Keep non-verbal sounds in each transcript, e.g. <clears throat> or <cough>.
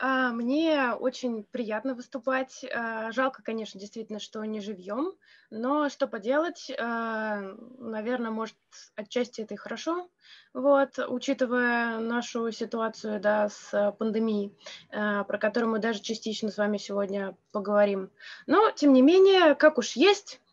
А, Мне очень приятно выступать. А, Жалко, конечно, действительно, что не живьем, но что поделать, наверное, может, отчасти это и хорошо, вот, учитывая нашу ситуацию, да, с пандемией, а, про которую мы даже частично с вами сегодня поговорим. Но, тем не менее, как уж есть, а,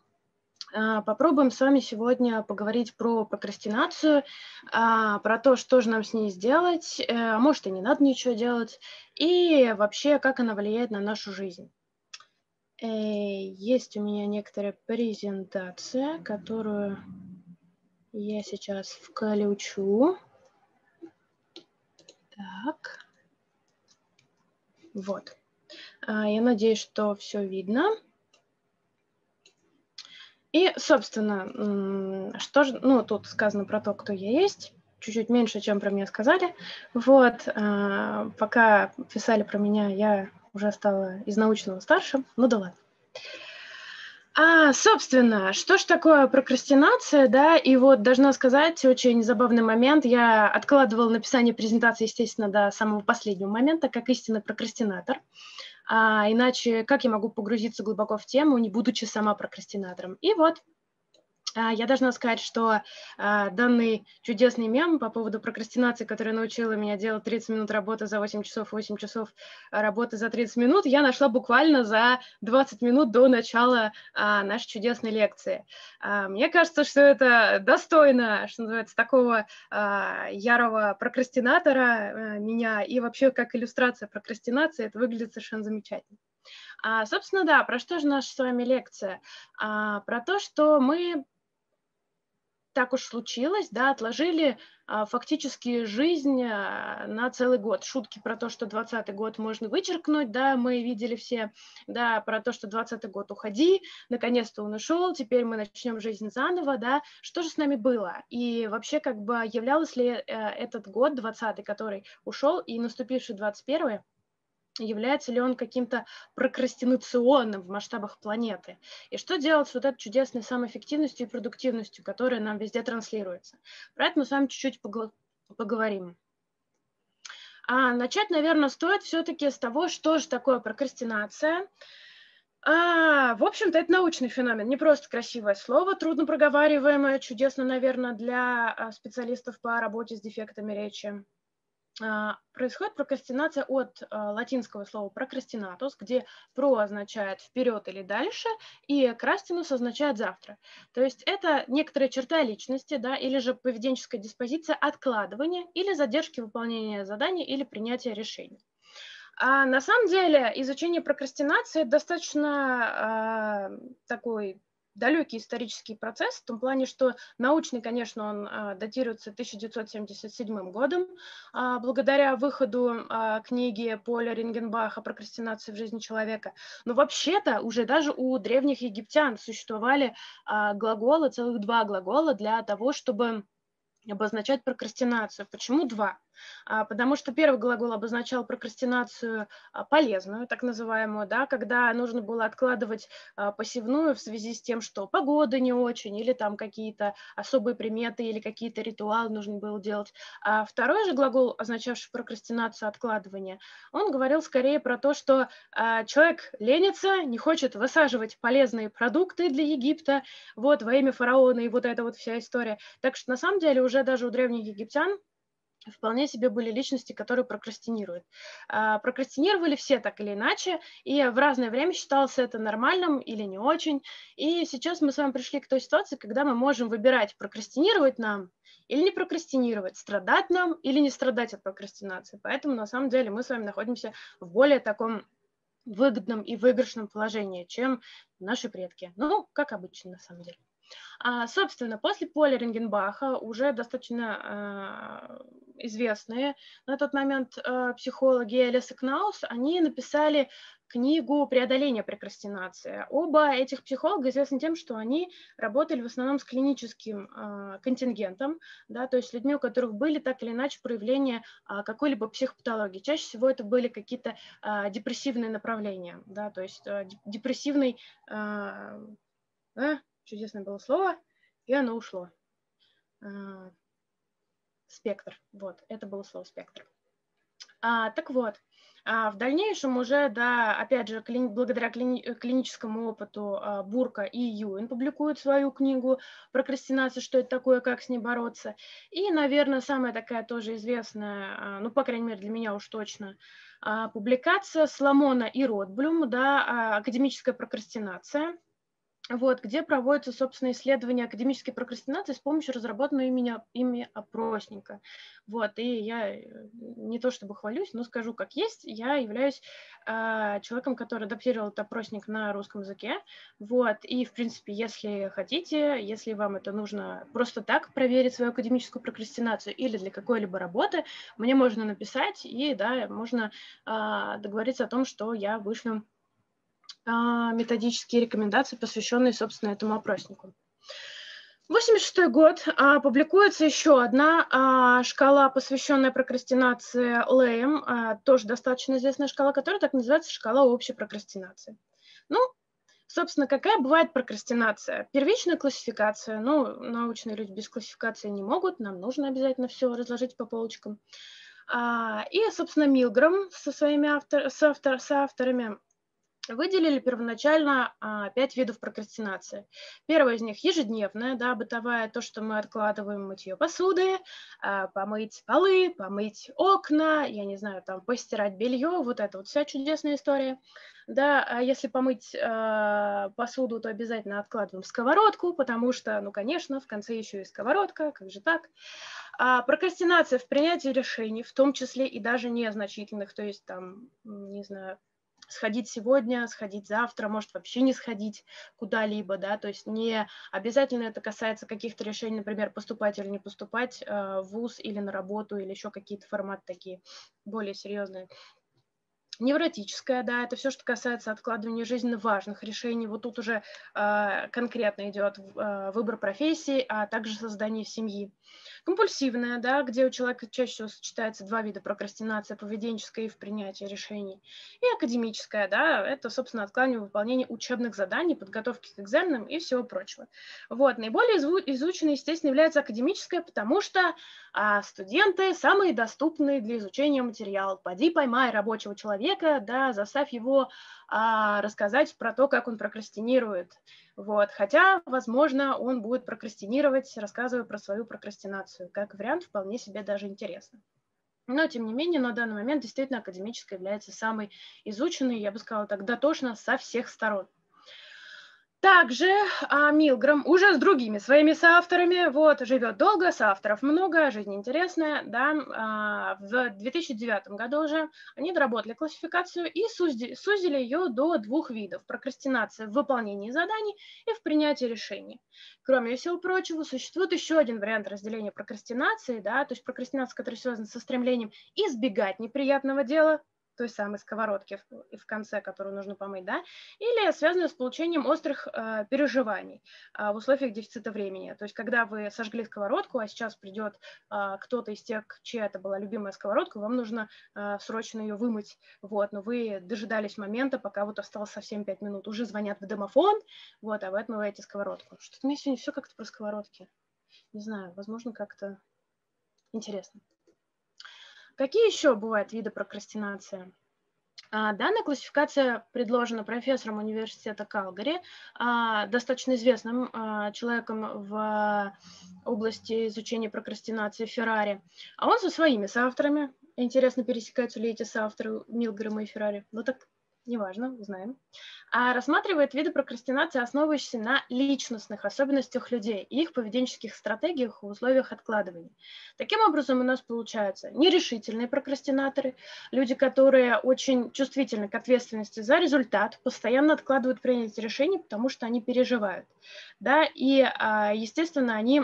попробуем с вами сегодня поговорить про прокрастинацию, а, про то, что же нам с ней сделать, э, а может и не надо ничего делать, и вообще, как она влияет на нашу жизнь. Есть у меня некоторая презентация, которую я сейчас включу. Так. Вот. Я надеюсь, что все видно. И, собственно, что же, ну, тут сказано про то, кто я есть, чуть-чуть меньше, чем про меня сказали. Вот, а, пока писали про меня, я уже стала из научного старшим, ну да ладно. А, собственно, что ж такое прокрастинация, да, и вот должна сказать очень забавный момент, я откладывала написание презентации, естественно, до самого последнего момента, как истинный прокрастинатор, а иначе как я могу погрузиться глубоко в тему, не будучи сама прокрастинатором? И вот я должна сказать, что а, данный чудесный мем по поводу прокрастинации, который научила меня делать 30 минут работы за 8 часов, 8 часов работы за 30 минут, я нашла буквально за 20 минут до начала а, нашей чудесной лекции. Мне кажется, что это достойно, что называется, такого ярого прокрастинатора меня, и вообще как иллюстрация прокрастинации это выглядит совершенно замечательно. А, собственно, да, про что же наша с вами лекция? А, про то, что мы так уж случилось, да, отложили а, фактически жизнь а, на целый год. Шутки про то, что 20 год можно вычеркнуть, да, мы видели все, да, про то, что 20 год уходи, наконец-то он ушел, теперь мы начнем жизнь заново, да, что же с нами было? И вообще, как бы, являлся ли э, этот год, 20 который ушел, и наступивший 21 является ли он каким-то прокрастинационным в масштабах планеты, и что делать с вот этой чудесной самоэффективностью и продуктивностью, которая нам везде транслируется. Про это мы с вами чуть-чуть поговорим. А начать, наверное, стоит все-таки с того, что же такое прокрастинация. А, в общем-то, это научный феномен, не просто красивое слово, трудно проговариваемое, чудесно, наверное, для а, специалистов по работе с дефектами речи. А, происходит прокрастинация от а, латинского слова прокрастинатус, где про означает вперед или дальше, и крастинус означает завтра. То есть это некоторая черта личности, да, или же поведенческая диспозиция откладывания или задержки выполнения задания или принятия решений. А на самом деле изучение прокрастинации достаточно э, такой далекий исторический процесс, в том плане, что научный, конечно, он а, датируется 1977 годом, а, благодаря выходу а, книги Поля Рингенбаха «Прокрастинация в жизни человека». Но вообще-то уже даже у древних египтян существовали глаголы, целых два глагола для того, чтобы обозначать прокрастинацию. Почему два? А, потому что первый глагол обозначал прокрастинацию а, полезную, так называемую, да, когда нужно было откладывать а, посевную в связи с тем, что погода не очень, или там какие-то особые приметы, или какие-то ритуалы нужно было делать. А второй же глагол, означавший прокрастинацию, откладывание, он говорил скорее про то, что человек ленится, не хочет высаживать полезные продукты для Египта, вот, во имя фараона и вот эта вот вся история. Так что на самом деле уже даже у древних египтян вполне себе были личности, которые прокрастинируют. А, прокрастинировали все так или иначе, и в разное время считалось это нормальным или не очень. И сейчас мы с вами пришли к той ситуации, когда мы можем выбирать, прокрастинировать нам или не прокрастинировать, страдать нам или не страдать от прокрастинации. Поэтому на самом деле мы с вами находимся в более таком выгодном и выигрышном положении, чем наши предки. Ну, как обычно, на самом деле. А, собственно, после Поля Рингенбаха уже достаточно а, известные на тот момент а, психологи Элис и Кнаус, они написали книгу «Преодоление прокрастинации». Оба этих психолога известны тем, что они работали в основном с клиническим э, контингентом, да, то есть людьми, у которых были так или иначе проявления э, какой-либо психопатологии. Чаще всего это были какие-то э, депрессивные направления, да, то есть э, депрессивный э, э, чудесное было слово, и оно ушло. А, спектр, вот, это было слово спектр. А, так вот, А в дальнейшем уже, да, опять же, кли, благодаря кли, клиническому опыту а, Бурка и Юин публикуют свою книгу «Прокрастинация. Что это такое? Как с ней бороться?». И, наверное, самая такая тоже известная, а, ну, по крайней мере, для меня уж точно, а, публикация Сламона и Ротблюм, да, а, «Академическая прокрастинация», вот, где проводятся, собственно, исследования академической прокрастинации с помощью разработанного ими, ими опросника. Вот, и я э, не то чтобы хвалюсь, но скажу как есть, я являюсь э, человеком, который адаптировал этот опросник на русском языке, вот, и, в принципе, если хотите, если вам это нужно просто так проверить свою академическую прокрастинацию или для какой-либо работы, мне можно написать, и, да, можно э, договориться о том, что я вышлю методические рекомендации, посвященные, собственно, этому опроснику. 86 год а, публикуется еще одна а, шкала, посвященная прокрастинации Лэем, а, тоже достаточно известная шкала, которая так называется шкала общей прокрастинации. Ну, собственно, какая бывает прокрастинация? Первичная классификация, ну, научные люди без классификации не могут, нам нужно обязательно все разложить по полочкам. А, и, собственно, Милграм со своими автор, с, автор, с авторами выделили первоначально а, пять видов прокрастинации. Первое из них ежедневная, да, бытовая, то, что мы откладываем мытье посуды, а, помыть полы, помыть окна, я не знаю, там, постирать белье, вот это вот вся чудесная история. Да, а если помыть э, посуду, то обязательно откладываем сковородку, потому что, ну, конечно, в конце еще и сковородка, как же так? А прокрастинация в принятии решений, в том числе и даже незначительных, то есть там, не знаю, сходить сегодня, сходить завтра, может вообще не сходить куда-либо, да, то есть не обязательно это касается каких-то решений, например, поступать или не поступать э, в ВУЗ или на работу, или еще какие-то форматы такие более серьезные. Невротическая, да, это все, что касается откладывания жизненно важных решений. Вот тут уже э, конкретно идет э, выбор профессии, а также создание семьи. Компульсивная, да, где у человека чаще всего сочетается два вида прокрастинация, поведенческая и в принятии решений. И академическая, да, это, собственно, откладывание выполнения учебных заданий, подготовки к экзаменам и всего прочего. Вот, наиболее изученной, естественно, является академическая, потому что а, студенты самые доступные для изучения материала. Поди поймай рабочего человека, человека, да, заставь его а, рассказать про то, как он прокрастинирует. Вот. Хотя, возможно, он будет прокрастинировать, рассказывая про свою прокрастинацию. Как вариант, вполне себе даже интересно. Но, тем не менее, на данный момент действительно академическая является самой изученной, я бы сказала так, дотошно со всех сторон. Также а, Милграм уже с другими своими соавторами, вот, живет долго, соавторов много, жизнь интересная, да, а, в 2009 году уже они доработали классификацию и сузили, сузили ее до двух видов, прокрастинация в выполнении заданий и в принятии решений. Кроме всего прочего, существует еще один вариант разделения прокрастинации, да, то есть прокрастинация, которая связана со стремлением избегать неприятного дела, той самой сковородки в, в конце, которую нужно помыть, да, или связанную с получением острых э, переживаний э, в условиях дефицита времени. То есть, когда вы сожгли сковородку, а сейчас придет э, кто-то из тех, чья это была любимая сковородка, вам нужно э, срочно ее вымыть, вот, но вы дожидались момента, пока вот осталось совсем 5 минут, уже звонят в домофон, вот, а вы отмываете сковородку. Что-то мне сегодня все как-то про сковородки. Не знаю, возможно, как-то интересно. Какие еще бывают виды прокрастинации? А, данная классификация предложена профессором университета Калгари, а, достаточно известным а, человеком в области изучения прокрастинации Феррари. А он со своими соавторами, интересно, пересекаются ли эти соавторы Милгрэма и Феррари, ну так неважно, узнаем, а рассматривает виды прокрастинации, основывающиеся на личностных особенностях людей и их поведенческих стратегиях в условиях откладывания. Таким образом, у нас получаются нерешительные прокрастинаторы, люди, которые очень чувствительны к ответственности за результат, постоянно откладывают принятие решений, потому что они переживают. Да, и, а, естественно, они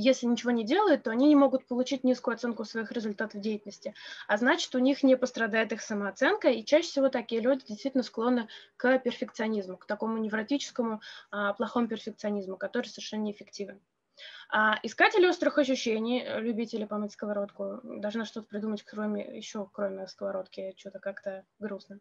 если ничего не делают, то они не могут получить низкую оценку своих результатов деятельности, а значит, у них не пострадает их самооценка, и чаще всего такие люди действительно склонны к перфекционизму, к такому невротическому, а, плохому перфекционизму, который совершенно неэффективен. А, искатели острых ощущений, э, любители помыть сковородку, должна что-то придумать, кроме еще кроме сковородки, что-то как-то грустно.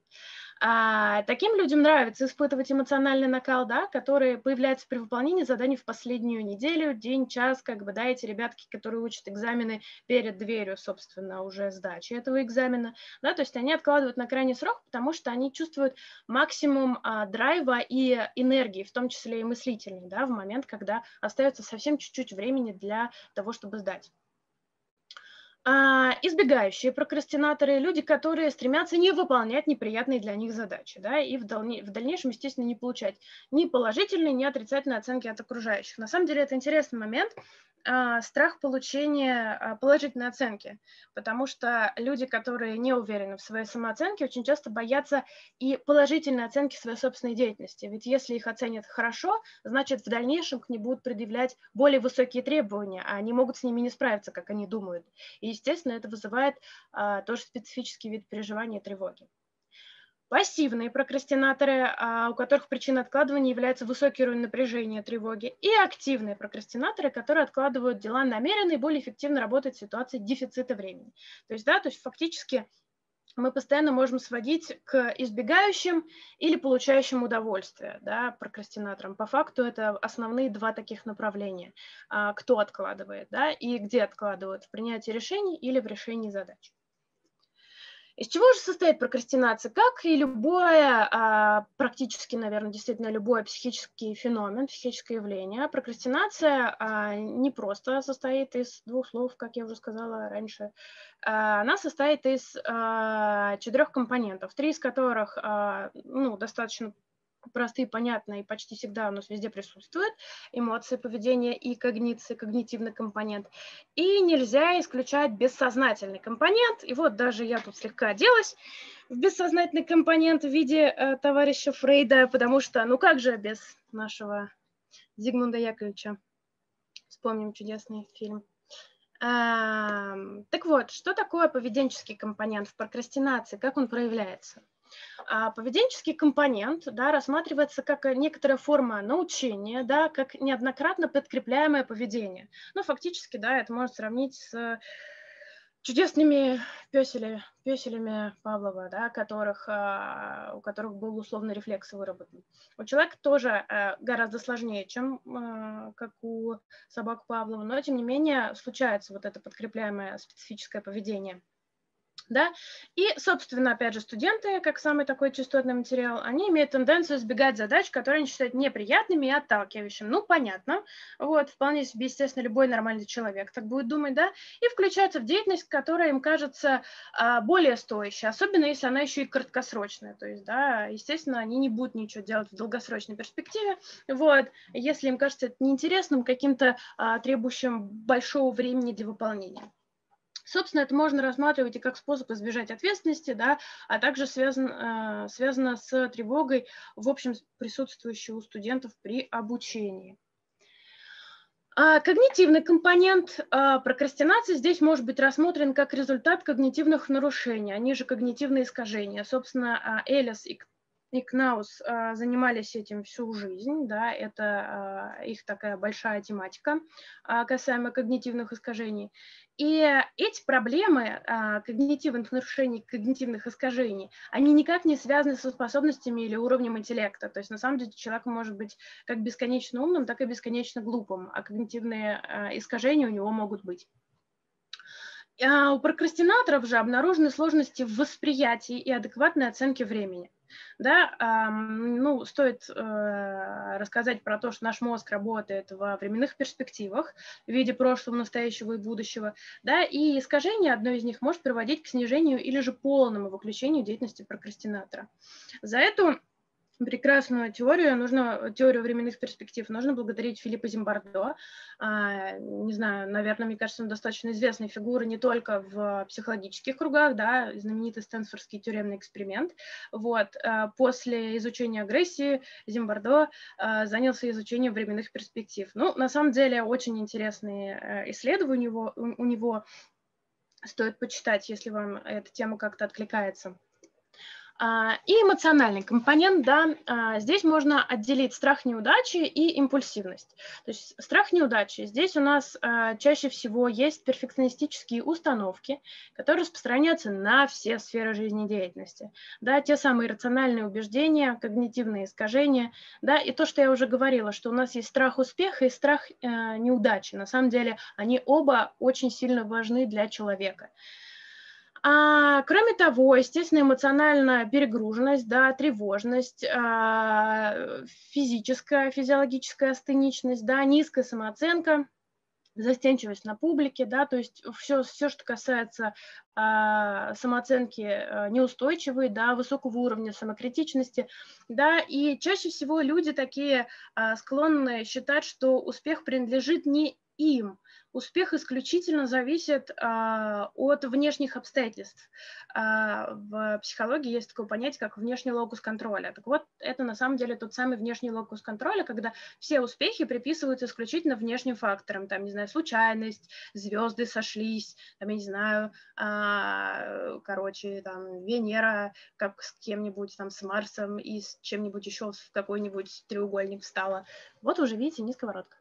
А, таким людям нравится испытывать эмоциональный накал, да, который появляется при выполнении заданий в последнюю неделю, день, час, как бы, да, эти ребятки, которые учат экзамены перед дверью, собственно, уже сдачи этого экзамена, да, то есть они откладывают на крайний срок, потому что они чувствуют максимум а, драйва и энергии, в том числе и мыслительной, да, в момент, когда остается совсем чуть-чуть времени для того, чтобы сдать. А, избегающие прокрастинаторы – люди, которые стремятся не выполнять неприятные для них задачи, да, и в, дальне, в дальнейшем, естественно, не получать ни положительные, ни отрицательные оценки от окружающих. На самом деле это интересный момент, а, страх получения а, положительной оценки, потому что люди, которые не уверены в своей самооценке, очень часто боятся и положительной оценки своей собственной деятельности. Ведь если их оценят хорошо, значит в дальнейшем к ним будут предъявлять более высокие требования, а они могут с ними не справиться, как они думают. И, естественно, это вызывает а, тоже специфический вид переживания и тревоги. Пассивные прокрастинаторы, а, у которых причиной откладывания является высокий уровень напряжения, тревоги. И активные прокрастинаторы, которые откладывают дела намеренно и более эффективно работают в ситуации дефицита времени. То есть, да, то есть фактически мы постоянно можем сводить к избегающим или получающим удовольствие, да, прокрастинаторам. По факту это основные два таких направления. А, кто откладывает, да, и где откладывают, в принятии решений или в решении задач. Из чего же состоит прокрастинация? Как и любое, а, практически, наверное, действительно любой психический феномен, психическое явление, прокрастинация а, не просто состоит из двух слов, как я уже сказала раньше. А, она состоит из четырех компонентов, три из которых ну, достаточно простые, понятные почти всегда у нас везде присутствуют эмоции, поведение и когниция, когнитивный компонент. И нельзя исключать бессознательный компонент. И вот даже я тут слегка оделась в бессознательный компонент в виде э, товарища Фрейда, потому что, ну как же без нашего Зигмунда Яковлевича? Вспомним чудесный фильм. Так вот, что такое поведенческий компонент в прокрастинации, как он проявляется? А поведенческий компонент да, рассматривается как некоторая форма научения, да, как неоднократно подкрепляемое поведение. Ну, фактически, да, это можно сравнить с чудесными песелями, песелями Павлова, да, которых, а, у которых был условно рефлекс выработан. У человека тоже а, гораздо сложнее, чем а, как у собак Павлова, но тем не менее случается вот это подкрепляемое специфическое поведение – да? И, собственно, опять же, студенты, как самый такой частотный материал, они имеют тенденцию избегать задач, которые они считают неприятными и отталкивающими. Ну, понятно, вот, вполне себе, естественно, любой нормальный человек так будет думать, да, и включаются в деятельность, которая им кажется а, более стоящей, особенно если она еще и краткосрочная, то есть, да, естественно, они не будут ничего делать в долгосрочной перспективе, вот, если им кажется это неинтересным, каким-то а, требующим большого времени для выполнения. Собственно, это можно рассматривать и как способ избежать ответственности, да, а также связан, э, связано с тревогой, в общем, присутствующей у студентов при обучении. А когнитивный компонент а, прокрастинации здесь может быть рассмотрен как результат когнитивных нарушений, они же когнитивные искажения. Собственно, а, Элис и и Кнаус а, занимались этим всю жизнь, да, это а, их такая большая тематика а, касаемо когнитивных искажений. И эти проблемы когнитивных нарушений, когнитивных искажений, они никак не связаны со способностями или уровнем интеллекта. То есть на самом деле человек может быть как бесконечно умным, так и бесконечно глупым, а когнитивные искажения у него могут быть. У прокрастинаторов же обнаружены сложности в восприятии и адекватной оценке времени. Да, ну, стоит э, рассказать про то, что наш мозг работает во временных перспективах в виде прошлого, настоящего и будущего, да, и искажение одно из них может приводить к снижению или же полному выключению деятельности прокрастинатора. За эту прекрасную теорию, нужно, теорию временных перспектив, нужно благодарить Филиппа Зимбардо. А, не знаю, наверное, мне кажется, он достаточно известная фигура не только в психологических кругах, да, знаменитый Стэнфордский тюремный эксперимент. Вот. А, после изучения агрессии Зимбардо а, занялся изучением временных перспектив. Ну, на самом деле, очень интересные э, исследования у него, у него стоит почитать, если вам эта тема как-то откликается. А, и эмоциональный компонент, да, а, здесь можно отделить страх неудачи и импульсивность. То есть страх неудачи, здесь у нас а, чаще всего есть перфекционистические установки, которые распространяются на все сферы жизнедеятельности. Да, те самые рациональные убеждения, когнитивные искажения, да, и то, что я уже говорила, что у нас есть страх успеха и страх э, неудачи. На самом деле они оба очень сильно важны для человека. А, кроме того, естественно, эмоциональная перегруженность, да, тревожность, а, физическая, физиологическая астеничность, да, низкая самооценка, застенчивость на публике, да, то есть все, все что касается а, самооценки а, неустойчивой, да, высокого уровня самокритичности, да, и чаще всего люди такие а, склонны считать, что успех принадлежит не им, успех исключительно зависит а, от внешних обстоятельств. А, в психологии есть такое понятие, как внешний локус контроля. Так вот, это на самом деле тот самый внешний локус контроля, когда все успехи приписываются исключительно внешним факторам, там, не знаю, случайность, звезды сошлись, там, я не знаю, а, короче, там, Венера как с кем-нибудь, там, с Марсом и с чем-нибудь еще в какой-нибудь треугольник встала. Вот уже, видите, не сковородка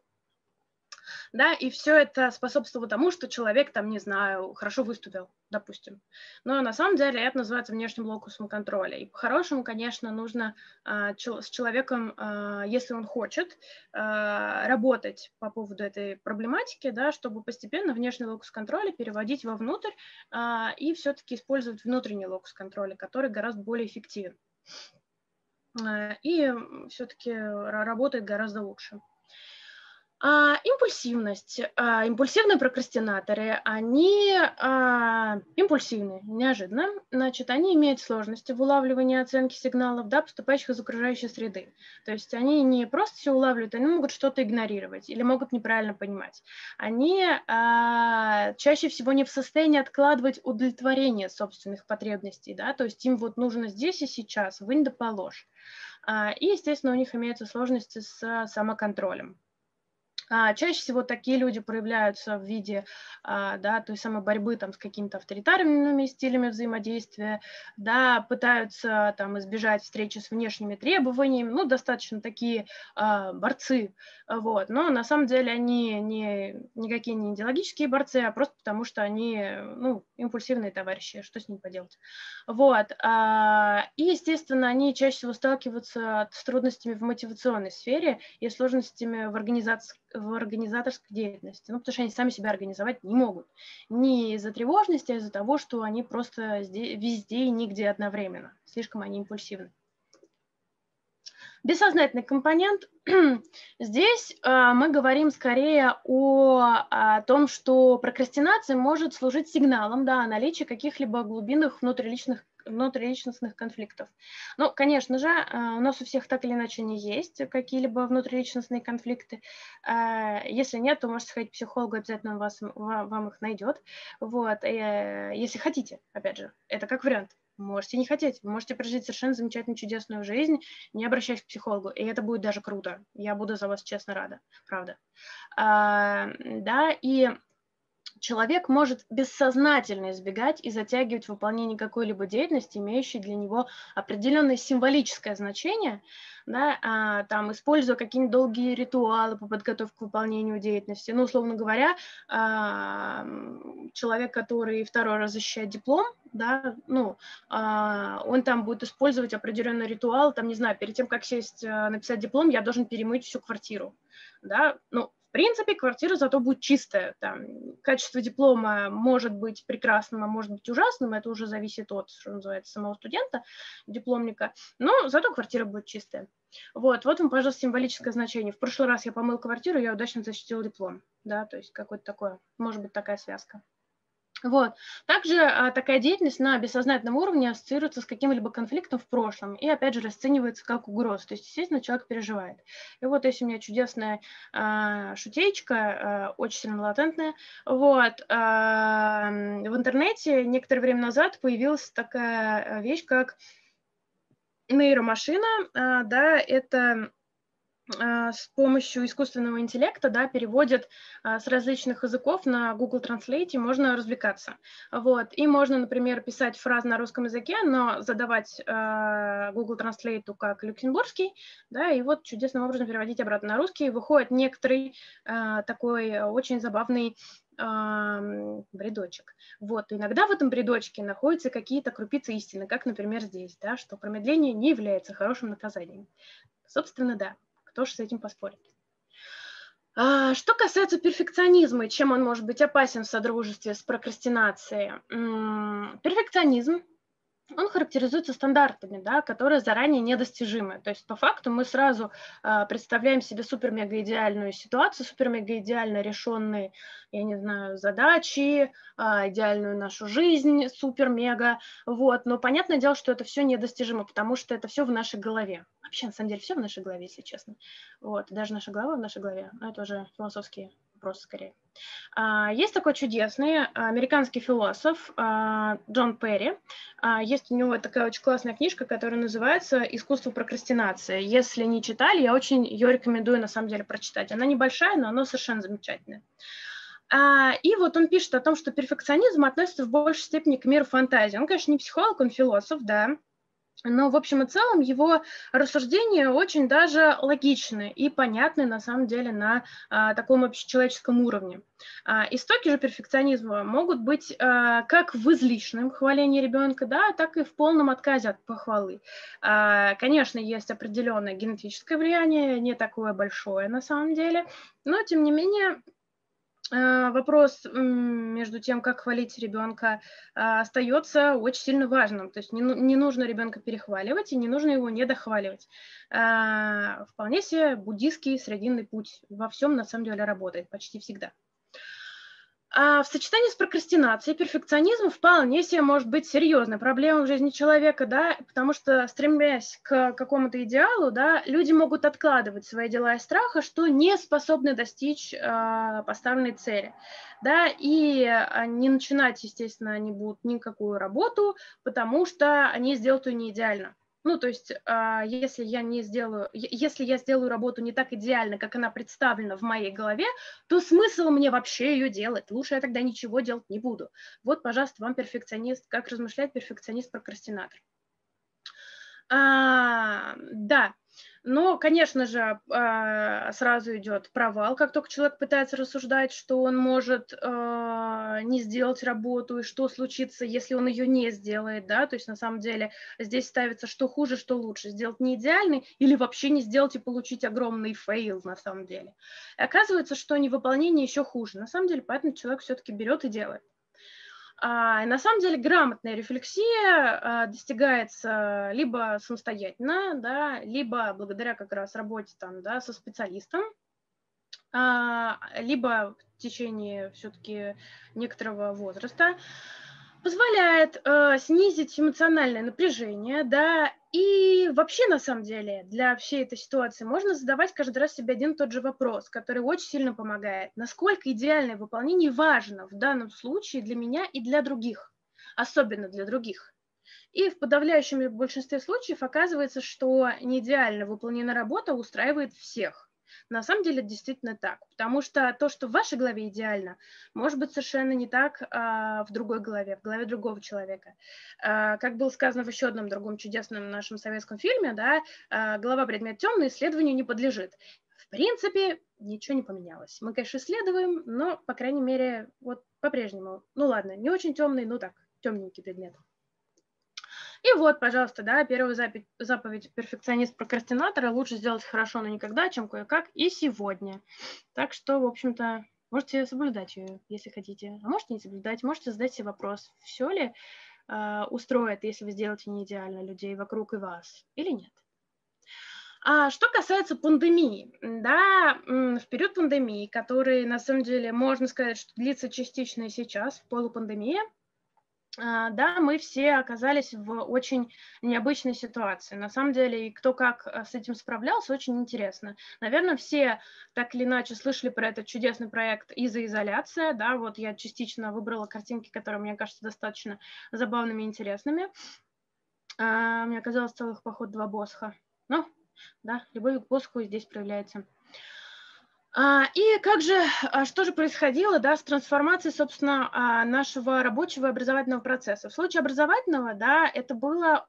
да, и все это способствовало тому, что человек там, не знаю, хорошо выступил, допустим. Но на самом деле это называется внешним локусом контроля. И по-хорошему, конечно, нужно а, чел- с человеком, а, если он хочет, а, работать по поводу этой проблематики, да, чтобы постепенно внешний локус контроля переводить вовнутрь а, и все-таки использовать внутренний локус контроля, который гораздо более эффективен. И все-таки работает гораздо лучше. А, импульсивность. А, импульсивные прокрастинаторы, они а, импульсивны, неожиданно. Значит, они имеют сложности в улавливании оценки сигналов, да, поступающих из окружающей среды. То есть они не просто все улавливают, они могут что-то игнорировать или могут неправильно понимать. Они а, чаще всего не в состоянии откладывать удовлетворение собственных потребностей, да, то есть им вот нужно здесь и сейчас, вынь да положь. А, и, естественно, у них имеются сложности с самоконтролем. А, чаще всего такие люди проявляются в виде а, да, той самой борьбы там, с какими-то авторитарными стилями взаимодействия, да, пытаются там, избежать встречи с внешними требованиями, ну, достаточно такие а, борцы, вот, но на самом деле они не, никакие не идеологические борцы, а просто потому, что они, ну, импульсивные товарищи, что с ним поделать, вот, и, естественно, они чаще всего сталкиваются с трудностями в мотивационной сфере и сложностями в организации в организаторской деятельности, ну, потому что они сами себя организовать не могут. Не из-за тревожности, а из-за того, что они просто везде и нигде одновременно. Слишком они импульсивны. Бессознательный компонент. <clears throat> Здесь э, мы говорим скорее о, о том, что прокрастинация может служить сигналом да, о наличии каких-либо глубинных внутриличных внутриличностных конфликтов. Ну, конечно же, а, у нас у всех так или иначе не есть какие-либо внутриличностные конфликты. А, если нет, то можете сходить к психологу, обязательно он вас, вам их найдет. Вот. Э, если хотите, опять же, это как вариант. Можете не хотеть, можете прожить совершенно замечательную, чудесную жизнь, не обращаясь к психологу, и это будет даже круто. Я буду за вас честно рада, правда. А, да, и человек может бессознательно избегать и затягивать выполнение какой-либо деятельности, имеющей для него определенное символическое значение, да, а, там, используя какие-нибудь долгие ритуалы по подготовке к выполнению деятельности. Ну, условно говоря, а, человек, который второй раз защищает диплом, да, ну, а, он там будет использовать определенный ритуал, там, не знаю, перед тем, как сесть а, написать диплом, я должен перемыть всю квартиру, да, ну, принципе, квартира зато будет чистая. Там, качество диплома может быть прекрасным, а может быть ужасным. Это уже зависит от, что называется, самого студента, дипломника. Но зато квартира будет чистая. Вот, вот вам, пожалуйста, символическое значение. В прошлый раз я помыл квартиру, я удачно защитил диплом. Да, то есть какое-то такое, может быть, такая связка. Вот. Также а, такая деятельность на бессознательном уровне ассоциируется с каким-либо конфликтом в прошлом и, опять же, расценивается как угроза. То есть, естественно, человек переживает. И вот есть у меня чудесная а, шутеечка, а, очень сильно латентная. Вот. А, в интернете некоторое время назад появилась такая вещь, как нейромашина. А, да, это а, с помощью искусственного интеллекта да, переводит а, с различных языков на Google Translate, и можно развлекаться. Вот. И можно, например, писать фразы на русском языке, но задавать э, Google Translate как люксембургский, да, и вот чудесным образом переводить обратно на русский. Выходит некоторый такой очень забавный бредочек. Вот. иногда в этом бредочке находятся какие-то крупицы истины, как, например, здесь, да, что промедление не является хорошим наказанием. Собственно, да. Кто же с этим поспорит? А, что касается перфекционизма и чем он может быть опасен в содружестве с прокрастинацией. Перфекционизм он характеризуется стандартами, да, которые заранее недостижимы. То есть по факту мы сразу э, представляем себе супер-мега-идеальную ситуацию, супер-мега-идеально решенные, я не знаю, задачи, э, идеальную нашу жизнь, супер-мега, вот. Но понятное дело, что это все недостижимо, потому что это все в нашей голове. Вообще, на самом деле, все в нашей голове, если честно. Вот, даже наша голова в нашей голове. Это уже философские вопросы скорее. А, есть такой чудесный американский философ а, Джон Перри. А, есть у него такая очень классная книжка, которая называется «Искусство прокрастинации». Если не читали, я очень ее рекомендую на самом деле прочитать. Она небольшая, но она совершенно замечательная. И вот он пишет о том, что перфекционизм относится в большей степени к миру фантазии. Он, конечно, не психолог, он философ, да, но в общем и целом его рассуждения очень даже логичны и понятны на самом деле на а, таком общечеловеческом уровне. А, истоки же перфекционизма могут быть а, как в излишнем хвалении ребенка, да, так и в полном отказе от похвалы. А, конечно, есть определенное генетическое влияние, не такое большое на самом деле, но тем не менее вопрос между тем, как хвалить ребенка, остается очень сильно важным. То есть не, ну, не нужно ребенка перехваливать и не нужно его недохваливать. А, вполне себе буддийский срединный путь во всем на самом деле работает почти всегда. А в сочетании с прокрастинацией перфекционизм вполне себе может быть серьезной проблемой в жизни человека, да, потому что стремясь к какому-то идеалу, да, люди могут откладывать свои дела из страха, что не способны достичь э, поставленной цели, да, и не начинать, естественно, они будут никакую работу, потому что они сделают ее не идеально. Ну, то есть, а, если я не сделаю, если я сделаю работу не так идеально, как она представлена в моей голове, то смысл мне вообще ее делать? Лучше я тогда ничего делать не буду. Вот, пожалуйста, вам перфекционист, как размышляет перфекционист-прокрастинатор. А, да, но, конечно же, а, сразу идет провал, как только человек пытается рассуждать, что он может а, не сделать работу, и что случится, если он ее не сделает, да, то есть на самом деле здесь ставится, что хуже, что лучше, сделать не идеальный или вообще не сделать и получить огромный fail на самом деле. И оказывается, что невыполнение еще хуже. На самом деле, поэтому человек все-таки берет и делает. А, на самом деле грамотная рефлексия а, достигается либо самостоятельно, да, либо благодаря как раз работе там, да, со специалистом, а, либо в течение все-таки некоторого возраста позволяет э, снизить эмоциональное напряжение, да, и вообще, на самом деле, для всей этой ситуации можно задавать каждый раз себе один и тот же вопрос, который очень сильно помогает. Насколько идеальное выполнение важно в данном случае для меня и для других, особенно для других. И в подавляющем большинстве случаев оказывается, что неидеально выполненная работа устраивает всех. На самом деле действительно так, потому что то, что в вашей голове идеально, может быть совершенно не так а, в другой голове, в голове другого человека. А, как было сказано в еще одном другом чудесном нашем советском фильме, да, а, голова предмет темный, исследованию не подлежит. В принципе, ничего не поменялось. Мы, конечно, исследуем, но, по крайней мере, вот по-прежнему, ну ладно, не очень темный, ну так, темненький предмет. И вот, пожалуйста, да, первая заповедь, заповедь перфекционист-прокрастинатора лучше сделать хорошо, но никогда, чем кое-как и сегодня. Так что, в общем-то, можете соблюдать ее, если хотите. А можете не соблюдать, можете задать себе вопрос, все ли э, устроит, если вы сделаете не идеально людей вокруг и вас, или нет. А что касается пандемии, да, в период пандемии, который, на самом деле, можно сказать, что длится частично и сейчас, полупандемия, да, мы все оказались в очень необычной ситуации. На самом деле, и кто как э, с этим справлялся, очень интересно. Наверное, все так или иначе слышали про этот чудесный проект «Изоизоляция». Да, вот я частично выбрала картинки, которые мне кажутся достаточно забавными и интересными. А, мне оказалось целых, поход два босха. Ну, Да, любовь к Босху здесь проявляется. А, и как же, а, что же происходило да, с трансформацией, собственно, а, нашего рабочего образовательного процесса? В случае образовательного, да, это было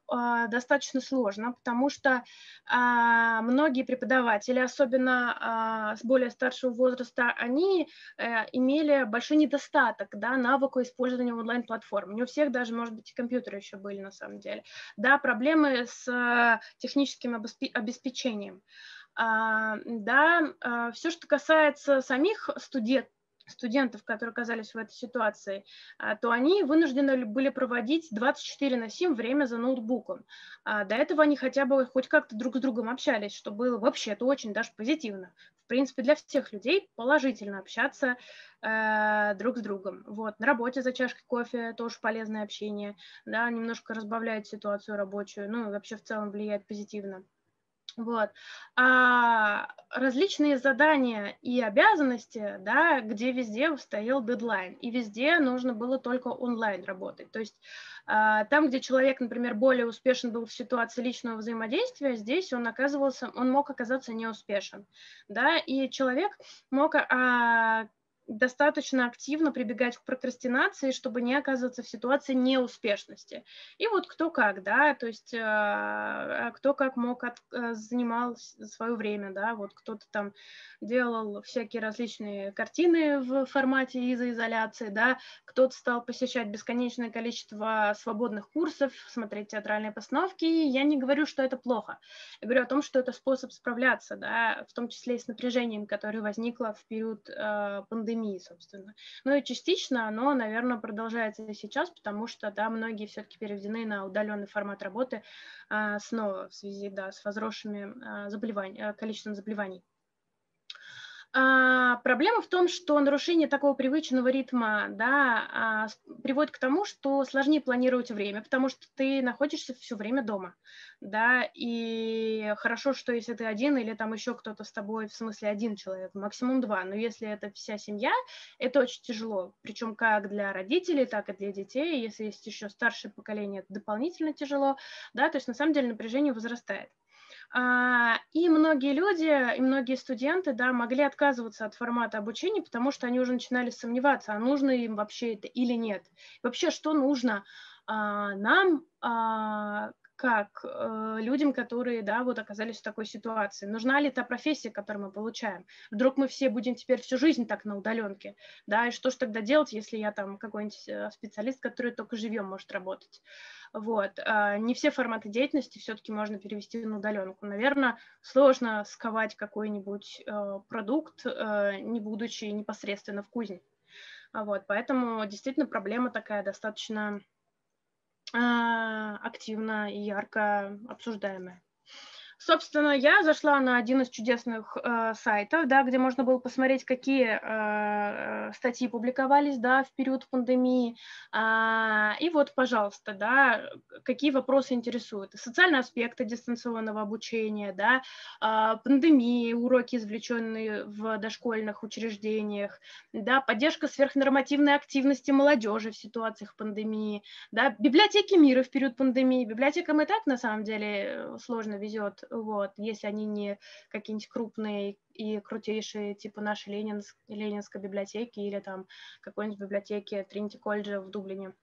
достаточно сложно, потому что многие преподаватели, особенно с более старшего возраста, они э, имели большой недостаток да, навыка использования онлайн-платформ. Не у всех даже, может быть, и компьютеры еще были на самом деле. Да, проблемы с э, техническим обеспечением. А, да, а, все, что касается самих студентов, студентов, которые оказались в этой ситуации, а, то они вынуждены были проводить 24 на 7 время за ноутбуком. До этого они хотя бы хоть как-то друг с другом общались, что было вообще это очень даже позитивно. В принципе, для всех людей положительно общаться э, друг с другом. Вот. На работе за чашкой кофе тоже полезное общение, да, немножко разбавляет ситуацию рабочую, ну, вообще в целом влияет позитивно. Вот. А различные задания и обязанности, да, где везде стоял дедлайн, и везде нужно было только онлайн работать. То есть а, там, где человек, например, более успешен был в ситуации личного взаимодействия, здесь он оказывался, он мог оказаться неуспешен, да, и человек мог а, достаточно активно прибегать к прокрастинации, чтобы не оказываться в ситуации неуспешности. И вот кто как, да, то есть э, кто как мог от, э, занимал свое время, да, вот кто-то там делал всякие различные картины в формате изоизоляции, да, кто-то стал посещать бесконечное количество свободных курсов, смотреть театральные постановки. Я не говорю, что это плохо. Я говорю о том, что это способ справляться, да, в том числе и с напряжением, которое возникло в период э, пандемии, собственно. Ну и частично оно, наверное, продолжается и сейчас, потому что, да, многие все-таки переведены на удаленный формат работы э, снова в связи, да, с возросшими заболеваний, э, количеством заболеваний. А, проблема в том, что нарушение такого привычного ритма да, а, приводит к тому, что сложнее планировать время, потому что ты находишься все время дома. Да, и хорошо, что если ты один или там еще кто-то с тобой, в смысле один человек, максимум два, но если это вся семья, это очень тяжело, причем как для родителей, так и для детей, если есть еще старшее поколение, это дополнительно тяжело, да, то есть на самом деле напряжение возрастает. А, и многие люди, и многие студенты, да, могли отказываться от формата обучения, потому что они уже начинали сомневаться, а нужно им вообще это или нет. Вообще, что нужно а, нам, а, как э, людям, которые, да, вот оказались в такой ситуации. Нужна ли та профессия, которую мы получаем? Вдруг мы все будем теперь всю жизнь так на удаленке, да, и что же тогда делать, если я там какой-нибудь э, специалист, который только живем может работать? Вот. А не все форматы деятельности все-таки можно перевести на удаленку. Наверное, сложно сковать какой-нибудь э, продукт, э, не будучи непосредственно в кузне. Вот. Поэтому действительно проблема такая достаточно э, активно и ярко обсуждаемая. Собственно, я зашла на один из чудесных э, сайтов, да, где можно было посмотреть, какие э, статьи публиковались да, в период пандемии. А, и вот, пожалуйста, да, какие вопросы интересуют. Социальные аспекты дистанционного обучения, да, э, пандемии, уроки, извлеченные в дошкольных учреждениях, да, поддержка сверхнормативной активности молодежи в ситуациях пандемии, да, библиотеки мира в период пандемии. Библиотекам и так, на самом деле, сложно везет вот, если они не какие-нибудь крупные и крутейшие, типа нашей Ленинск, Ленинской библиотеки или там какой-нибудь библиотеки Тринити колледжа в Дублине.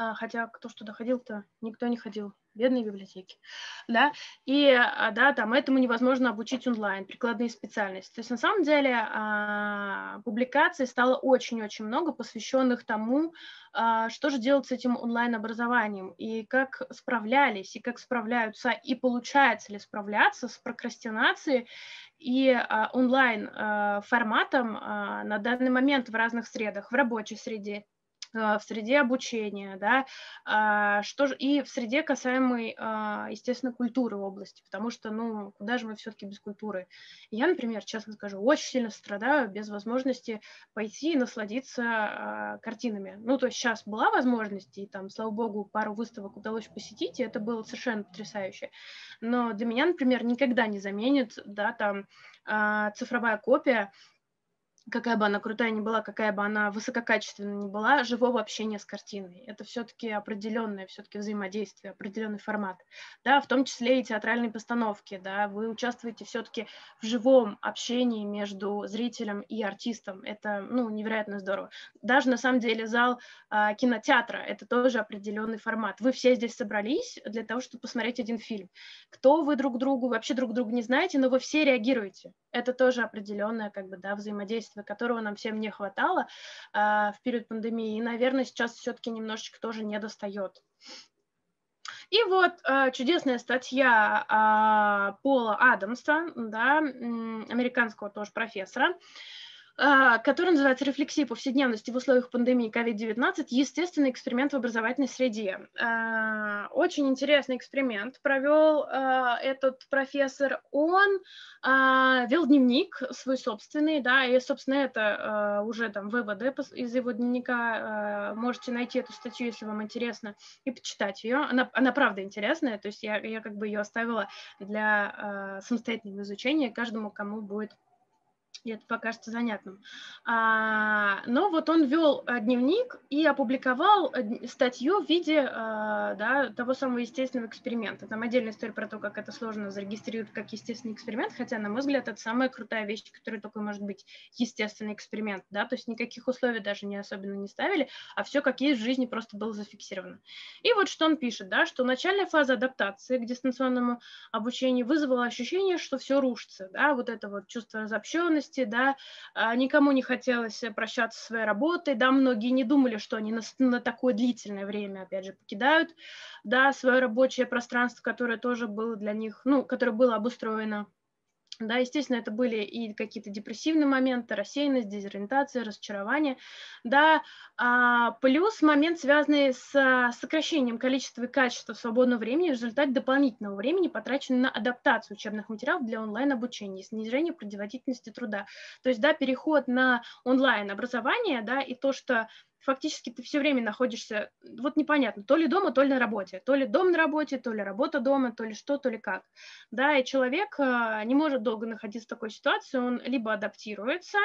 А, хотя кто что доходил-то, никто не ходил. Бедные библиотеки, да, и, а, да, там этому невозможно обучить онлайн, прикладные специальности. То есть на самом деле а, публикаций стало очень-очень много, посвященных тому, что же делать с этим онлайн-образованием, и как справлялись, и как справляются, и получается ли справляться с прокрастинацией и онлайн-форматом на данный момент в разных средах, в рабочей среде, в среде обучения, да, а, что же, и в среде касаемой, а, естественно, культуры области, потому что, ну, куда же мы все-таки без культуры? Я, например, честно скажу, очень сильно страдаю без возможности пойти и насладиться картинами. Ну, то есть сейчас была возможность, и там, слава богу, пару выставок удалось посетить, и это было совершенно потрясающе. Но для меня, например, никогда не заменит, да, там, цифровая копия какая бы она крутая ни была, какая бы она высококачественная ни была, живого общения с картиной. Это все-таки определенное все-таки взаимодействие, определенный формат. Да, в том числе и театральные постановки. Да, вы участвуете все-таки в живом общении между зрителем и артистом. Это ну, невероятно здорово. Даже на самом деле зал а, кинотеатра – это тоже определенный формат. Вы все здесь собрались для того, чтобы посмотреть один фильм. Кто вы друг другу, вообще друг друга не знаете, но вы все реагируете. Это тоже определенное как бы, да, взаимодействие которого нам всем не хватало э, в период пандемии, и, наверное, сейчас все-таки немножечко тоже не достает. И вот э, чудесная статья э, Пола Адамса, да, американского тоже профессора, который называется «Рефлексия повседневности в условиях пандемии COVID-19. Естественный эксперимент в образовательной среде». А, очень интересный эксперимент провел а, этот профессор. Он вел дневник свой собственный, да, и, собственно, это уже там выводы из его дневника. Можете найти эту статью, если вам интересно, и почитать ее. Она, она правда интересная, то есть я, я как бы ее оставила для самостоятельного изучения каждому, кому будет и это покажется занятным. А, но вот он вел а, дневник и опубликовал э, статью в виде а, да, того самого естественного эксперимента. Там отдельная история про то, как это сложно зарегистрировать как естественный эксперимент, хотя, на мой взгляд, это самая крутая вещь, которая только может быть естественный эксперимент. Да? То есть никаких условий даже не особенно не ставили, а все как есть в жизни просто было зафиксировано. И вот что он пишет, да, что начальная фаза адаптации к дистанционному обучению вызвала ощущение, что все рушится. Да? Вот это вот чувство разобщенности, трудности, да, а, никому не хотелось прощаться со своей работой, да, многие не думали, что они на, на такое длительное время, опять же, покидают, да, свое рабочее пространство, которое тоже было для них, ну, которое было обустроено да, естественно, это были и какие-то депрессивные моменты, рассеянность, дезориентация, разочарование. Да, а, плюс момент, связанный с сокращением количества и качества свободного времени в результате дополнительного времени, потраченного на адаптацию учебных материалов для онлайн-обучения, снижение производительности труда. То есть, да, переход на онлайн-образование, да, и то, что фактически ты все время находишься, вот непонятно, то ли дома, то ли на работе, то ли дом на работе, то ли работа дома, то ли что, то ли как. Да, и человек э, не может долго находиться в такой ситуации, он либо адаптируется,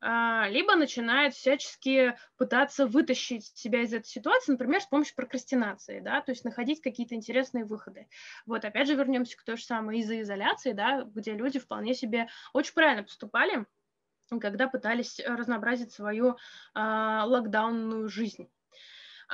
э, либо начинает всячески пытаться вытащить себя из этой ситуации, например, с помощью прокрастинации, да, то есть находить какие-то интересные выходы. Вот, опять же, вернемся к той же самой изоизоляции, да, где люди вполне себе очень правильно поступали, когда пытались э, разнообразить свою а, локдаунную жизнь.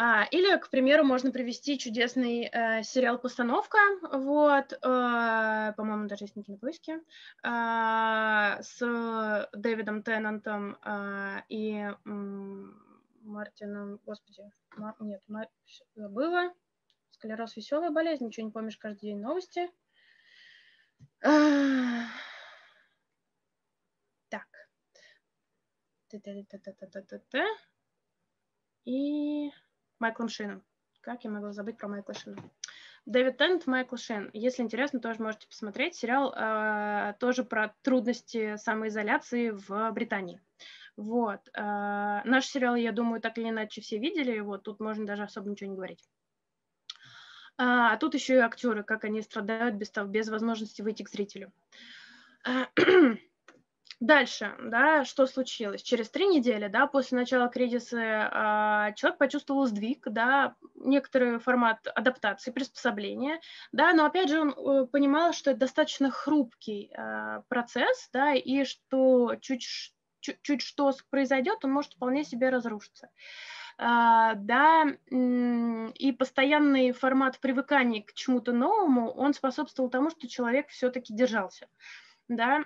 А, или, к примеру, можно привести чудесный э, сериал «Постановка», вот, э, по-моему, даже есть на кинопоиске, э, с Дэвидом Теннантом э, и э, Мартином, господи, Мар... нет, Мар... забыла, склероз веселая болезнь, ничего не помнишь, каждый день новости. И Майклом Шином. Как я могла забыть про Майкла Шина? Дэвид Теннет, Майкл Шин. Если интересно, тоже можете посмотреть. Сериал э, тоже про трудности самоизоляции в Британии. Вот. Э, наш сериал, я думаю, так или иначе все видели. Вот тут можно даже особо ничего не говорить. А, а тут еще и актеры, как они страдают без, без возможности выйти к зрителю. <clears throat> Дальше, да, что случилось? Через три недели, да, после начала кризиса э, человек почувствовал сдвиг, да, некоторый формат адаптации, приспособления, да, но опять же он э, понимал, что это достаточно хрупкий э, процесс, да, и что чуть, чуть, чуть что произойдет, он может вполне себе разрушиться. Uh, да, и постоянный формат привыкания к чему-то новому, он способствовал тому, что человек все-таки держался, да,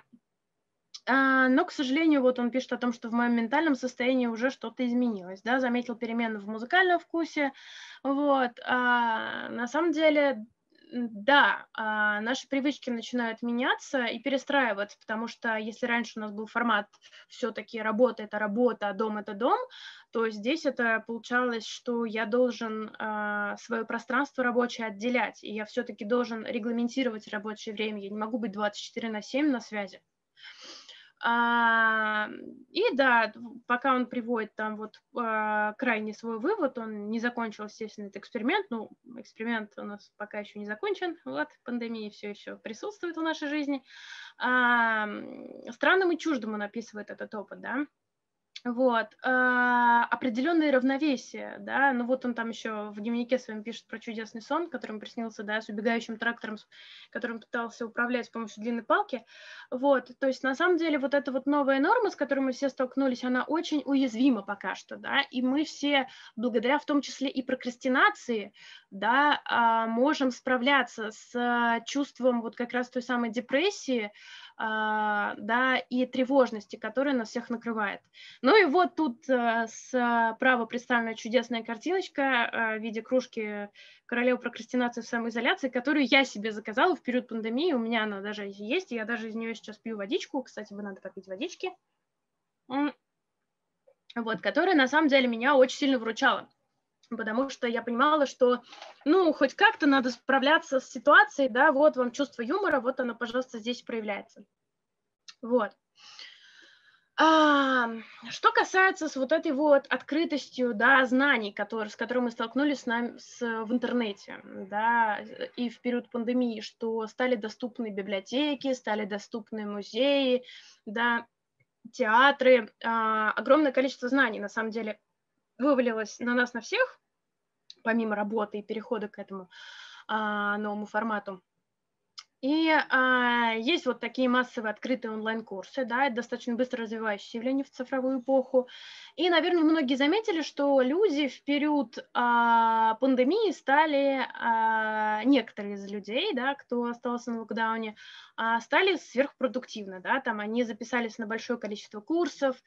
но, к сожалению, вот он пишет о том, что в моем ментальном состоянии уже что-то изменилось, да, заметил перемены в музыкальном вкусе, вот, а, на самом деле, да, а, наши привычки начинают меняться и перестраиваться, потому что если раньше у нас был формат все-таки работа – это работа, а дом – это дом, то здесь это получалось, что я должен э, свое пространство рабочее отделять, и я все-таки должен регламентировать рабочее время, я не могу быть 24 на 7 на связи. А, и да, пока он приводит там вот а, крайний свой вывод, он не закончил, естественно, этот эксперимент, ну, эксперимент у нас пока еще не закончен, вот, пандемия все еще присутствует в нашей жизни. А, странным и чуждым он описывает этот опыт, да, вот, э, определенное равновесие, да, ну вот он там еще в дневнике своем пишет про чудесный сон, которым приснился, да, с убегающим трактором, которым пытался управлять с помощью длинной палки, вот, то есть на самом деле вот эта вот новая норма, с которой мы все столкнулись, она очень уязвима пока что, да, и мы все, благодаря в том числе и прокрастинации, да, э, можем справляться с чувством вот как раз той самой депрессии, а, да, и тревожности, которая нас всех накрывает. Ну и вот тут э, справа представлена чудесная картиночка э, в виде кружки королевы прокрастинации в самоизоляции, которую я себе заказала в период пандемии. У меня она даже есть, я даже из нее сейчас пью водичку. Кстати, вы надо попить водички. Вот, которая на самом деле меня очень сильно вручала потому что я понимала, что, ну, хоть как-то надо справляться с ситуацией, да, вот вам чувство юмора, вот оно, пожалуйста, здесь проявляется. Вот. А, что касается с вот этой вот открытостью, да, знаний, которые, с которыми мы столкнулись с нами с, в интернете, да, и в период пандемии, что стали доступны библиотеки, стали доступны музеи, да, театры, а, огромное количество знаний, на самом деле, вывалилось на нас, на всех, помимо работы и перехода к этому а, новому формату. И а, есть вот такие массовые открытые онлайн-курсы, да, это достаточно быстро развивающееся явление в цифровую эпоху. И, наверное, многие заметили, что люди в период а, пандемии стали, а, некоторые из людей, да, кто остался на локдауне, а, стали сверхпродуктивны, да, там они записались на большое количество курсов,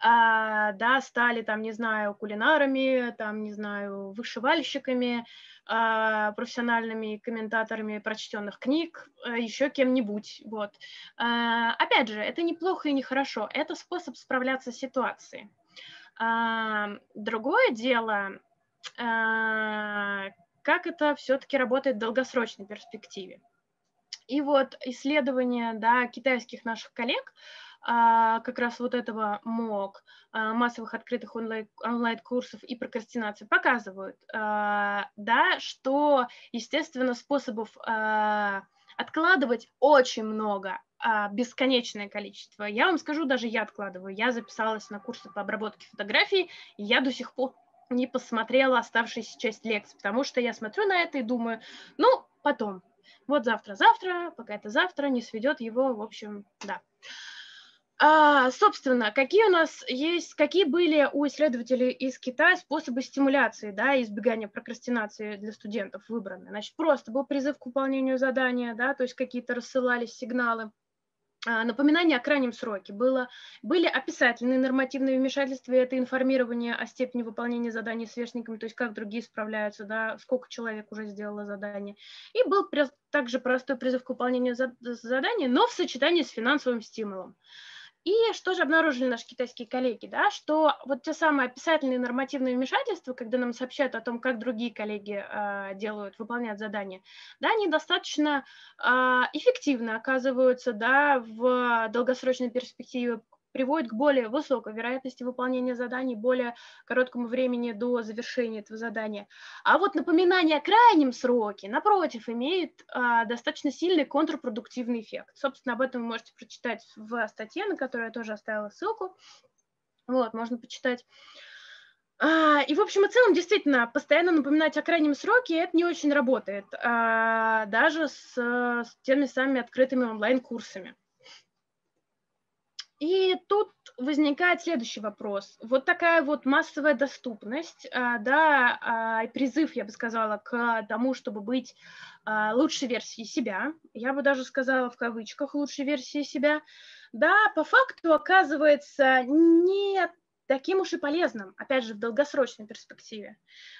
а, да, стали там, не знаю, кулинарами, там, не знаю, вышивальщиками, а, профессиональными комментаторами прочтенных книг, а, еще кем-нибудь, вот. А, опять же, это неплохо и нехорошо, это способ справляться с ситуацией. А, другое дело, а, как это все-таки работает в долгосрочной перспективе. И вот исследования да, китайских наших коллег, как раз вот этого МОК, а, массовых открытых онлайн-курсов и прокрастинации показывают, а, да, что, естественно, способов откладывать очень много, бесконечное количество. Я вам скажу, даже я откладываю. Я записалась на курсы по обработке фотографий, и я до сих пор не посмотрела оставшуюся часть лекций, потому что я смотрю на это и думаю, ну, потом. Вот завтра-завтра, пока это завтра не сведет его, в общем, да. А, собственно, какие у нас есть, какие были у исследователей из Китая способы стимуляции, да, избегания прокрастинации для студентов выбраны? Значит, просто был призыв к выполнению задания, да, то есть какие-то рассылались сигналы, а, напоминание о крайнем сроке. Было, были описательные нормативные вмешательства, это информирование о степени выполнения заданий сверстниками, то есть как другие справляются, да, сколько человек уже сделало задание. И был также простой призыв к выполнению задания, но в сочетании с финансовым стимулом. И что же обнаружили наши китайские коллеги, да, что вот те самые описательные нормативные вмешательства, когда нам сообщают о том, как другие коллеги э, делают, выполняют задания, да, они достаточно э, эффективно оказываются, да, в долгосрочной перспективе приводит к более высокой вероятности выполнения заданий, более короткому времени до завершения этого задания. А вот напоминание о крайнем сроке, напротив, имеет а, достаточно сильный контрпродуктивный эффект. Собственно, об этом вы можете прочитать в статье, на которую я тоже оставила ссылку. Вот, можно почитать. А, и, в общем и целом, действительно, постоянно напоминать о крайнем сроке, это не очень работает, а, даже с, теми самыми открытыми онлайн-курсами. И тут возникает следующий вопрос. Вот такая вот массовая доступность, а, да, а, призыв, я бы сказала, к тому, чтобы быть а, лучшей версией себя, я бы даже сказала в кавычках лучшей версией себя, да, по факту оказывается не таким уж и полезным, опять же, в долгосрочной перспективе.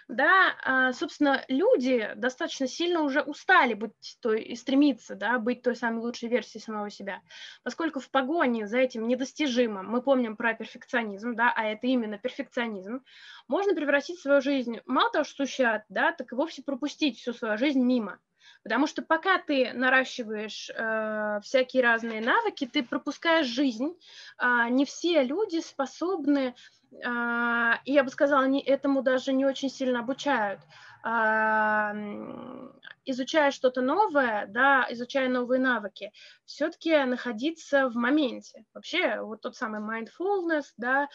Да, а, собственно, люди достаточно сильно уже устали быть той, и стремиться, да, быть той самой лучшей версией самого себя, поскольку в погоне за этим недостижимым, мы помним про перфекционизм, да, а это именно перфекционизм, можно превратить свою жизнь, мало того, что сущат, да, так и вовсе пропустить всю свою жизнь мимо. Потому что пока ты наращиваешь э, всякие разные навыки, ты пропускаешь жизнь. Э, не все люди способны, э, и я бы сказала, не, этому даже не очень сильно обучают, изучая что-то новое, да, изучая новые навыки, все-таки находиться в моменте. Вообще, вот тот самый mindfulness, да,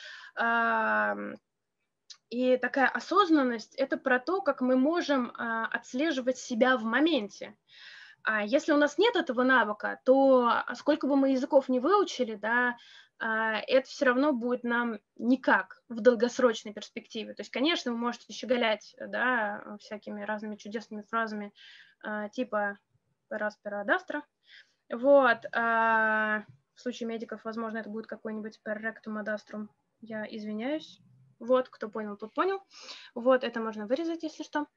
и такая осознанность – это про то, как мы можем а, отслеживать себя в моменте. А если у нас нет этого навыка, то сколько бы мы языков не выучили, да, а, это все равно будет нам никак в долгосрочной перспективе. То есть, конечно, вы можете щеголять да, всякими разными чудесными фразами а, типа «пера дастра». Вот. А, в случае медиков, возможно, это будет какой-нибудь «per rectum Я извиняюсь. Вот, кто понял, тот понял. Вот, это можно вырезать, если что.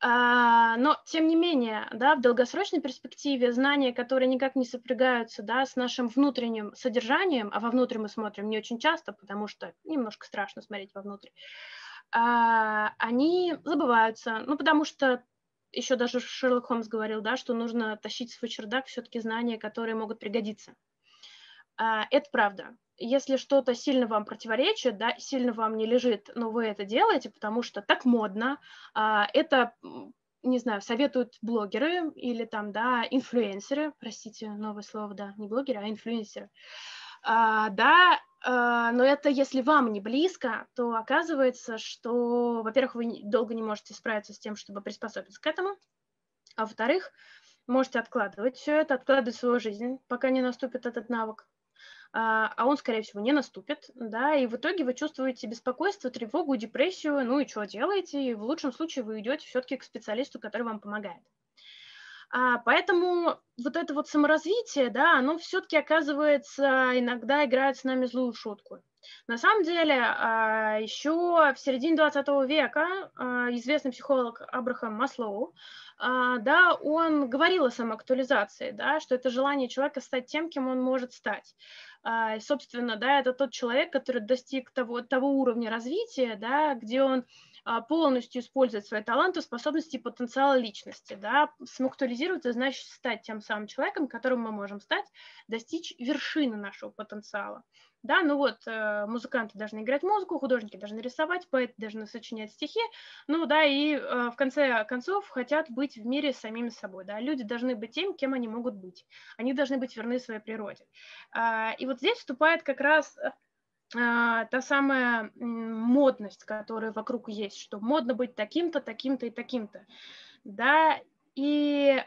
А, но, тем не менее, да, в долгосрочной перспективе знания, которые никак не сопрягаются да, с нашим внутренним содержанием, а вовнутрь мы смотрим не очень часто, потому что немножко страшно смотреть вовнутрь, а, они забываются. Ну, потому что еще даже Шерлок Холмс говорил, да, что нужно тащить свой чердак все-таки знания, которые могут пригодиться. А, это правда если что-то сильно вам противоречит, да, сильно вам не лежит, но вы это делаете, потому что так модно, а, это не знаю, советуют блогеры или там, да, инфлюенсеры, простите, новое слово, да, не блогеры, а инфлюенсеры, а, да, а, но это если вам не близко, то оказывается, что, во-первых, вы долго не можете справиться с тем, чтобы приспособиться к этому, а во-вторых, можете откладывать все это, откладывать свою жизнь, пока не наступит этот навык, а, а он, скорее всего, не наступит, да, и в итоге вы чувствуете беспокойство, тревогу, депрессию, ну и что делаете, и в лучшем случае вы идете все-таки к специалисту, который вам помогает. А, поэтому вот это вот саморазвитие, да, оно все-таки оказывается иногда играет с нами злую шутку. На самом деле, а, еще в середине 20 века а, известный психолог Абрахам Маслоу, да, он говорил о самоактуализации, да, что это желание человека стать тем, кем он может стать. Собственно, да, это тот человек, который достиг того, того уровня развития, да, где он а, полностью использовать свои таланты, способности и потенциал личности. Да? Самоактуализироваться значит стать тем самым человеком, которым мы можем стать, достичь вершины нашего потенциала. Да, ну вот, э, музыканты должны играть музыку, художники должны рисовать, поэты должны сочинять стихи, ну да, и э, в конце концов хотят быть в мире самими собой, да, люди должны быть тем, кем они могут быть, они должны быть верны своей природе. Э, и вот здесь вступает как раз а, та самая модность, которая вокруг есть, что модно быть таким-то, таким-то и таким-то, да, и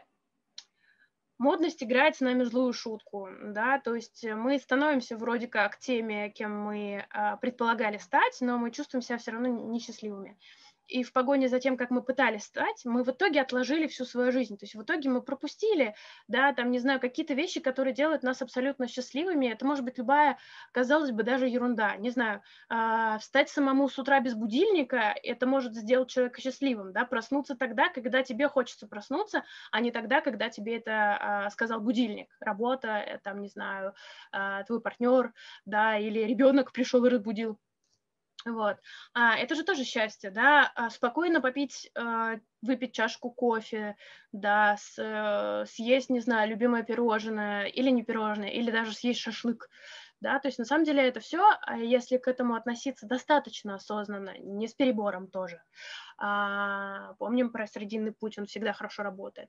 модность играет с нами злую шутку, да, то есть мы становимся вроде как теми, кем мы а, предполагали стать, но мы чувствуем себя все равно несчастливыми и в погоне за тем, как мы пытались стать, мы в итоге отложили всю свою жизнь. То есть в итоге мы пропустили, да, там, не знаю, какие-то вещи, которые делают нас абсолютно счастливыми. Это может быть любая, казалось бы, даже ерунда. Не знаю, э, встать самому с утра без будильника, это может сделать человека счастливым, да, проснуться тогда, когда тебе хочется проснуться, а не тогда, когда тебе это э, сказал будильник. Работа, э, там, не знаю, э, твой партнер, да, или ребенок пришел и разбудил. Вот. А, это же тоже счастье, да, а, спокойно попить, а, выпить чашку кофе, да, с, э, съесть, не знаю, любимое пирожное или не пирожное, или даже съесть шашлык, да, то есть на самом деле это все, а если к этому относиться достаточно осознанно, не с перебором тоже, а, помним про срединный путь, он всегда хорошо работает,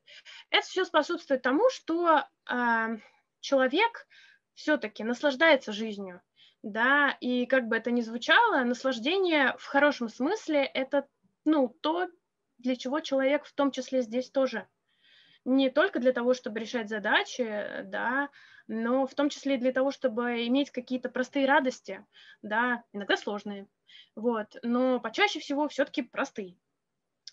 это все способствует тому, что а, человек все-таки наслаждается жизнью, да, и как бы это ни звучало, наслаждение в хорошем смысле – это, ну, то, для чего человек в том числе здесь тоже. Не только для того, чтобы решать задачи, да, но в том числе и для того, чтобы иметь какие-то простые радости, да, иногда сложные, вот, но почаще всего все-таки простые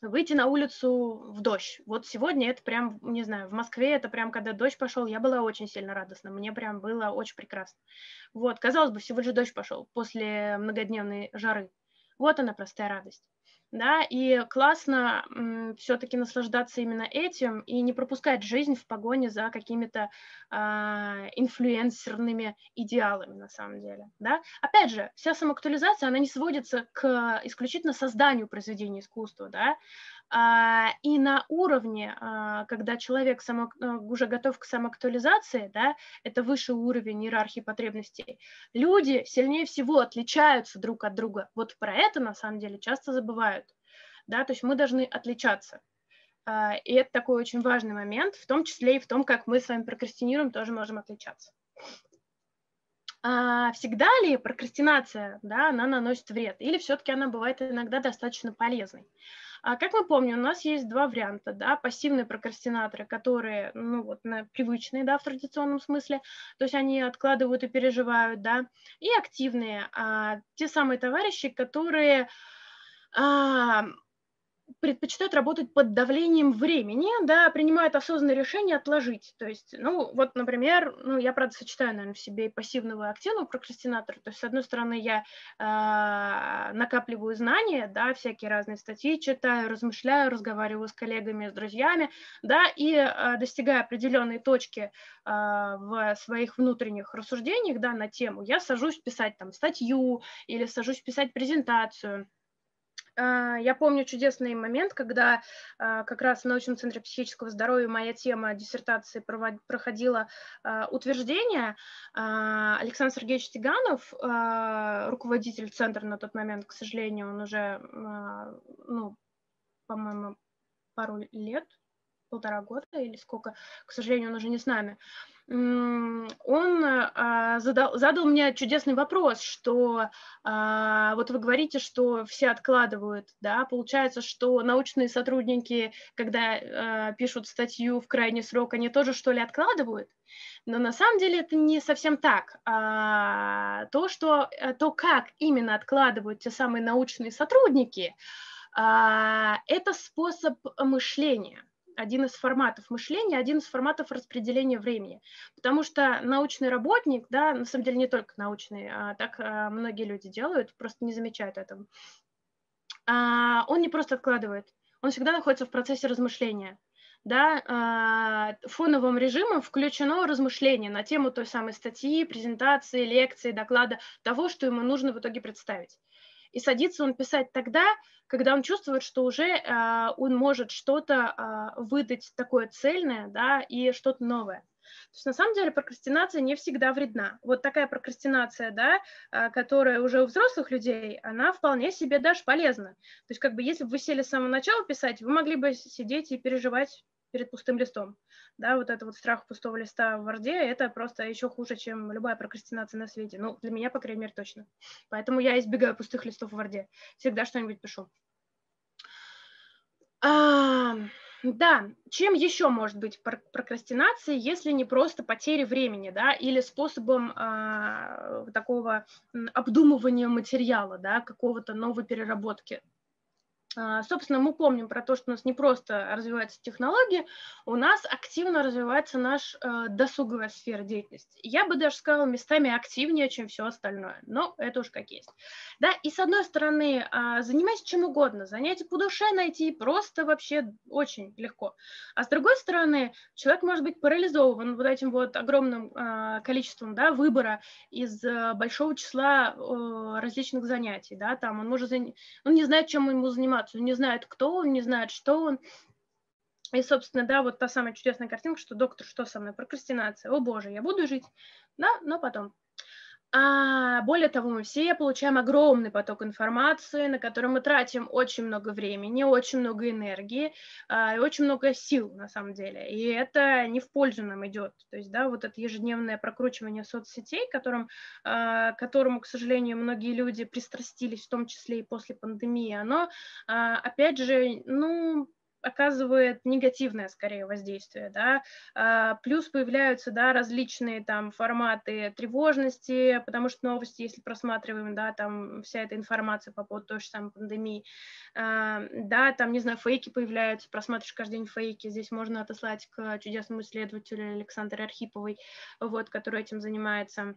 выйти на улицу в дождь. Вот сегодня это прям, не знаю, в Москве это прям, когда дождь пошел, я была очень сильно радостна, мне прям было очень прекрасно. Вот, казалось бы, всего же дождь пошел после многодневной жары. Вот она простая радость да, и классно все-таки наслаждаться именно этим и не пропускать жизнь в погоне за какими-то э, инфлюенсерными идеалами на самом деле, да. Опять же, вся самоактуализация, она не сводится к исключительно созданию произведения искусства, да, а, и на уровне, а, когда человек само, э, уже готов к самоактуализации, да, это высший уровень иерархии потребностей, люди сильнее всего отличаются друг от друга. Вот про это на самом деле часто забывают. да, то есть мы должны отличаться. А, и это такой очень важный момент, в том числе и в том, как мы с вами прокрастинируем, тоже можем отличаться. А всегда ли прокрастинация, да, она наносит вред, или все-таки она бывает иногда достаточно полезной? А как мы помним, у нас есть два варианта, да, пассивные прокрастинаторы, которые, ну вот, на, привычные, да, в традиционном смысле, то есть они откладывают и переживают, да, и активные, а, те самые товарищи, которые а, предпочитают работать под давлением времени, да, принимают осознанное решение отложить. То есть, ну, вот, например, ну, я, правда, сочетаю, наверное, в себе и пассивного, и активного прокрастинатора. То есть, с одной стороны, я э, накапливаю знания, да, всякие разные статьи читаю, размышляю, разговариваю с коллегами, с друзьями, да, и э, достигая определенной точки э, в своих внутренних рассуждениях, да, на тему, я сажусь писать там статью или сажусь писать презентацию, я помню чудесный момент, когда а, как раз в научном центре психического здоровья моя тема диссертации проходила а, утверждение. Александр Сергеевич Тиганов, руководитель центра на тот момент, к сожалению, он уже, ну, по-моему, пару лет, полтора года или сколько, к сожалению, он уже не с нами, он а, задал, задал мне чудесный вопрос, что а, вот вы говорите, что все откладывают, да, получается, что научные сотрудники, когда а, пишут статью в крайний срок, они тоже что ли откладывают? Но на самом деле это не совсем так. То, что, э, то, как именно откладывают те самые научные сотрудники, это способ мышления один из форматов мышления, один из форматов распределения времени. Потому что научный работник, да, на самом деле не только научный, а так а, многие люди делают, просто не замечают этого. А, он не просто откладывает, он всегда находится в процессе размышления. Да, а, фоновым режимом включено размышление на тему той самой статьи, презентации, лекции, доклада, того, что ему нужно в итоге представить. И садится он писать тогда, когда он чувствует, что уже э, он может что-то э, выдать такое цельное, да, и что-то новое. То есть на самом деле прокрастинация не всегда вредна. Вот такая прокрастинация, да, которая уже у взрослых людей, она вполне себе даже полезна. То есть как бы если бы вы сели с самого начала писать, вы могли бы сидеть и переживать перед пустым листом. Да, вот это вот страх пустого листа в Варде, это просто еще хуже, чем любая прокрастинация на свете. Ну, для меня, по крайней мере, точно. Поэтому я избегаю пустых листов в Варде. Всегда что-нибудь пишу. А, да, чем еще может быть прокрастинация, если не просто потери времени, да, или способом а, такого обдумывания материала, да, какого-то новой переработки собственно, мы помним про то, что у нас не просто развиваются технологии, у нас активно развивается наша э, досуговая сфера деятельности. Я бы даже сказала, местами активнее, чем все остальное, но это уж как есть. Да, и с одной стороны, э, занимайся чем угодно, занятие по душе найти просто вообще очень легко. А с другой стороны, человек может быть парализован вот этим вот огромным э, количеством да, выбора из э, большого числа различных занятий. Да, там он, может, он не знает, чем ему заниматься, информацию, не знают, кто он, не знают, что он. И, собственно, да, вот та самая чудесная картинка, что доктор, что со мной, прокрастинация, о боже, я буду жить, да, но потом. А более того, мы все получаем огромный поток информации, на который мы тратим очень много времени, очень много энергии а, и очень много сил, на самом деле. И это не в пользу нам идет. То есть, да, вот это ежедневное прокручивание соцсетей, которым, а, которому, к сожалению, многие люди пристрастились, в том числе и после пандемии, оно, а, опять же, ну, оказывает негативное скорее воздействие, да, а, плюс появляются, да, различные там форматы тревожности, потому что новости, если просматриваем, да, там вся эта информация по поводу той же самой пандемии, а, да, там, не знаю, фейки появляются, просматриваешь каждый день фейки, здесь можно отослать к чудесному исследователю Александре Архиповой, вот, который этим занимается,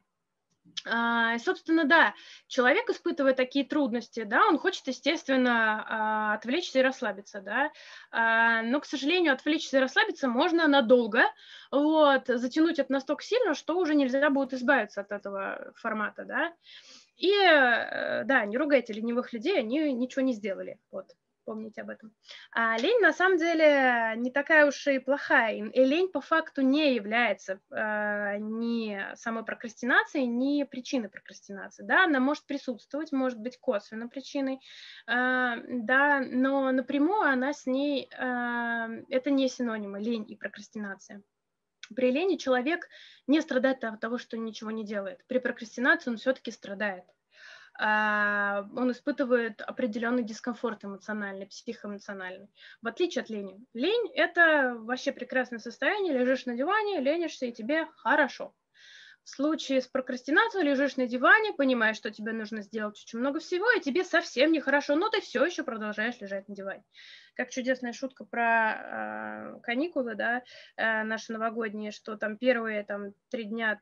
собственно, да, человек, испытывая такие трудности, да, он хочет, естественно, а, отвлечься и расслабиться, да, а, но, к сожалению, отвлечься и расслабиться можно надолго, вот, затянуть это настолько сильно, что уже нельзя будет избавиться от этого формата, да, и, э, да, не ругайте ленивых людей, они ничего не сделали, вот, помните об этом. А лень на самом деле не такая уж и плохая. И лень по факту не является э, ни самой прокрастинацией, ни причиной прокрастинации. Да, она может присутствовать, может быть косвенно причиной, э, да, но напрямую она с ней, э, это не синонимы, лень и прокрастинация. При лени человек не страдает от того, что ничего не делает. При прокрастинации он все-таки страдает. А, он испытывает определенный дискомфорт эмоциональный, психоэмоциональный, в отличие от лени. Лень – это вообще прекрасное состояние, лежишь на диване, ленишься, и тебе хорошо. В случае с прокрастинацией лежишь на диване, понимаешь, что тебе нужно сделать очень много всего, и тебе совсем нехорошо, но ты все еще продолжаешь лежать на диване как чудесная шутка про э, каникулы, да, э, наши новогодние, что там первые там три дня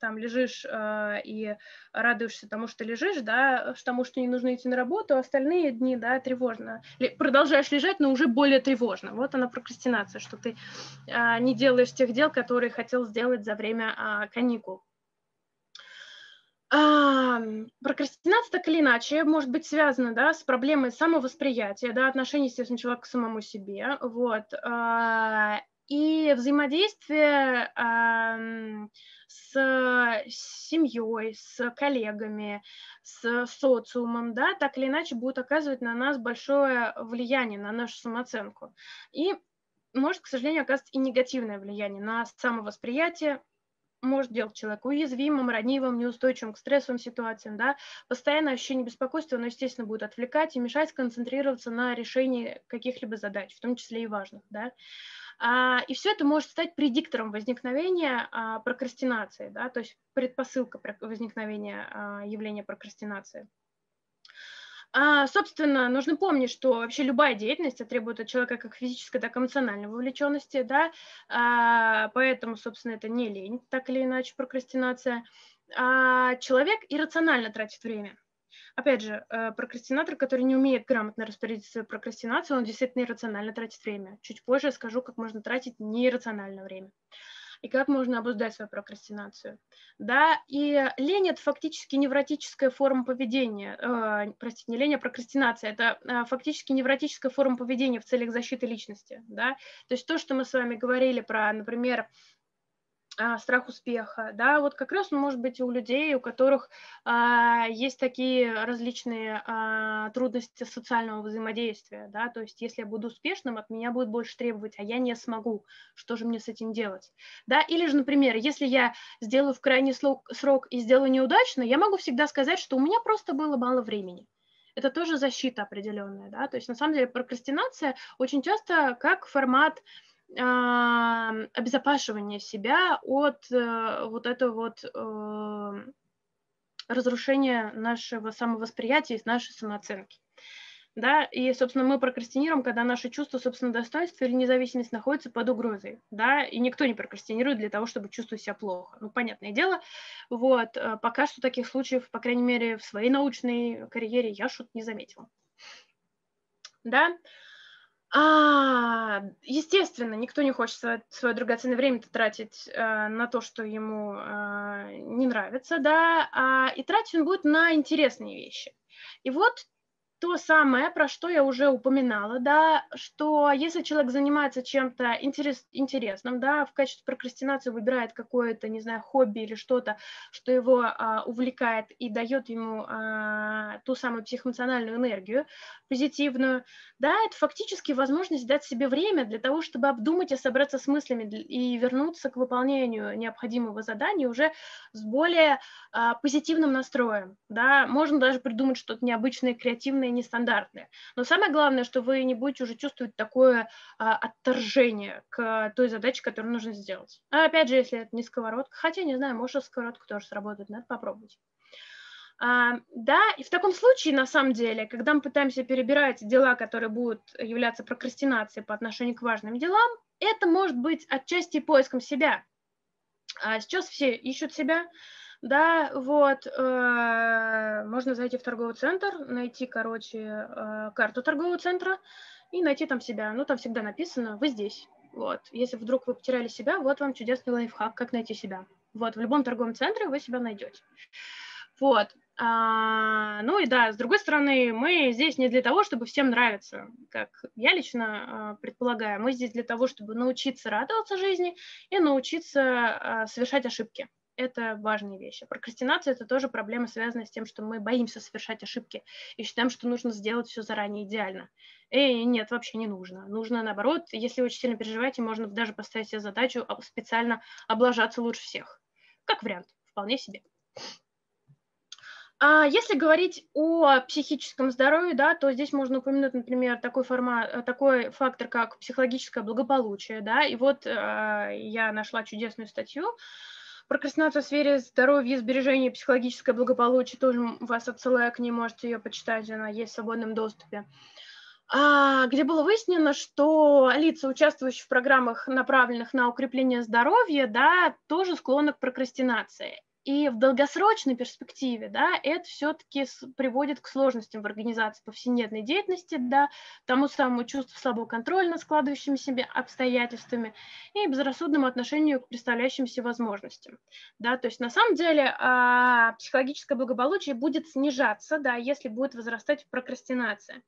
там лежишь э, и радуешься тому, что лежишь, да, тому, что не нужно идти на работу, а остальные дни, да, тревожно. Продолжаешь лежать, но уже более тревожно. Вот она прокрастинация, что ты э, не делаешь тех дел, которые хотел сделать за время э, каникул. А, прокрастинация так или иначе может быть связана да, с проблемой самовосприятия, да, отношения, естественно, человека к самому себе, вот, а, и взаимодействие а, с семьей, с коллегами, с социумом, да, так или иначе будет оказывать на нас большое влияние, на нашу самооценку. И может, к сожалению, оказывать и негативное влияние на самовосприятие, может делать человека уязвимым, ранивым, неустойчивым к стрессовым ситуациям, да, постоянное ощущение беспокойства, оно, естественно, будет отвлекать и мешать концентрироваться на решении каких-либо задач, в том числе и важных, да. А, и все это может стать предиктором возникновения а, прокрастинации, да, то есть предпосылка возникновения а, явления прокрастинации. А, собственно, нужно помнить, что вообще любая деятельность требует от человека как физической, так и эмоциональной вовлеченности, да, а, поэтому, собственно, это не лень, так или иначе, прокрастинация. А человек иррационально тратит время. Опять же, э, прокрастинатор, который не умеет грамотно распорядиться своей прокрастинацией, он действительно иррационально тратит время. Чуть позже я скажу, как можно тратить неиррациональное время и как можно обуздать свою прокрастинацию. Да, и лень – это фактически невротическая форма поведения, э, простите, не лень, а прокрастинация – это э, фактически невротическая форма поведения в целях защиты личности. Да? То есть то, что мы с вами говорили про, например, страх успеха, да, вот как раз может быть у людей, у которых а, есть такие различные а, трудности социального взаимодействия, да, то есть если я буду успешным, от меня будет больше требовать, а я не смогу, что же мне с этим делать, да, или же, например, если я сделаю в крайний срок и сделаю неудачно, я могу всегда сказать, что у меня просто было мало времени, это тоже защита определенная, да, то есть на самом деле прокрастинация очень часто как формат обезопашивание себя от э, вот этого вот э, разрушения нашего самовосприятия и нашей самооценки. Да, и, собственно, мы прокрастинируем, когда наши чувства, собственно, достоинства или независимость находятся под угрозой, да, и никто не прокрастинирует для того, чтобы чувствовать себя плохо. Ну, понятное дело, вот, э, пока что таких случаев, по крайней мере, в своей научной карьере я что-то не заметила. Да, а, естественно, никто не хочет свое, свое драгоценное время тратить э, на то, что ему э, не нравится, да, а, и тратить он будет на интересные вещи. И вот то самое, про что я уже упоминала, да, что если человек занимается чем-то интерес, интересным, да, в качестве прокрастинации выбирает какое-то, не знаю, хобби или что-то, что его а, увлекает и дает ему а, ту самую психоэмоциональную энергию позитивную, да, это фактически возможность дать себе время для того, чтобы обдумать и собраться с мыслями и вернуться к выполнению необходимого задания уже с более а, позитивным настроем, да, можно даже придумать что-то необычное, креативное, нестандартные. Но самое главное, что вы не будете уже чувствовать такое а, отторжение к той задаче, которую нужно сделать. А опять же, если это не сковородка, хотя, не знаю, может, сковородка тоже сработает, надо попробовать. А, да, и в таком случае, на самом деле, когда мы пытаемся перебирать дела, которые будут являться прокрастинацией по отношению к важным делам, это может быть отчасти поиском себя. А сейчас все ищут себя, да, вот, э, можно зайти в торговый центр, найти, короче, э, карту торгового центра и найти там себя. Ну, там всегда написано «Вы здесь». Вот, если вдруг вы потеряли себя, вот вам чудесный лайфхак, как найти себя. Вот, в любом торговом центре вы себя найдете. Вот, А, ну и да, с другой стороны, мы здесь не для того, чтобы всем нравиться, как я лично а, предполагаю. Мы здесь для того, чтобы научиться радоваться жизни и научиться а, совершать ошибки. Это важные вещи. Прокрастинация – это тоже проблема, связанная с тем, что мы боимся совершать ошибки и считаем, что нужно сделать все заранее идеально. И нет, вообще не нужно. Нужно, наоборот, если очень сильно переживаете, можно даже поставить себе задачу специально облажаться лучше всех. Как вариант, вполне себе. А если говорить о психическом здоровье, да, то здесь можно упомянуть, например, такой, формат, э, такой фактор, как психологическое благополучие. Да, и вот э, я нашла чудесную статью прокрастинация в сфере здоровья сбережения психологическое благополучие. Тоже вас отсылаю к ней, можете ее почитать, она есть в свободном доступе. А, где было выяснено, что лица, участвующие в программах, направленных на укрепление здоровья, да, тоже склонны к прокрастинации. И в долгосрочной перспективе, да, это все-таки приводит к сложностям в организации повседневной деятельности, да, тому самому чувству слабого контроля над складывающимися обстоятельствами и безрассудному отношению к представляющимся возможностям, да, то есть на самом деле а, психологическое благополучие будет снижаться, да, если будет возрастать прокрастинация.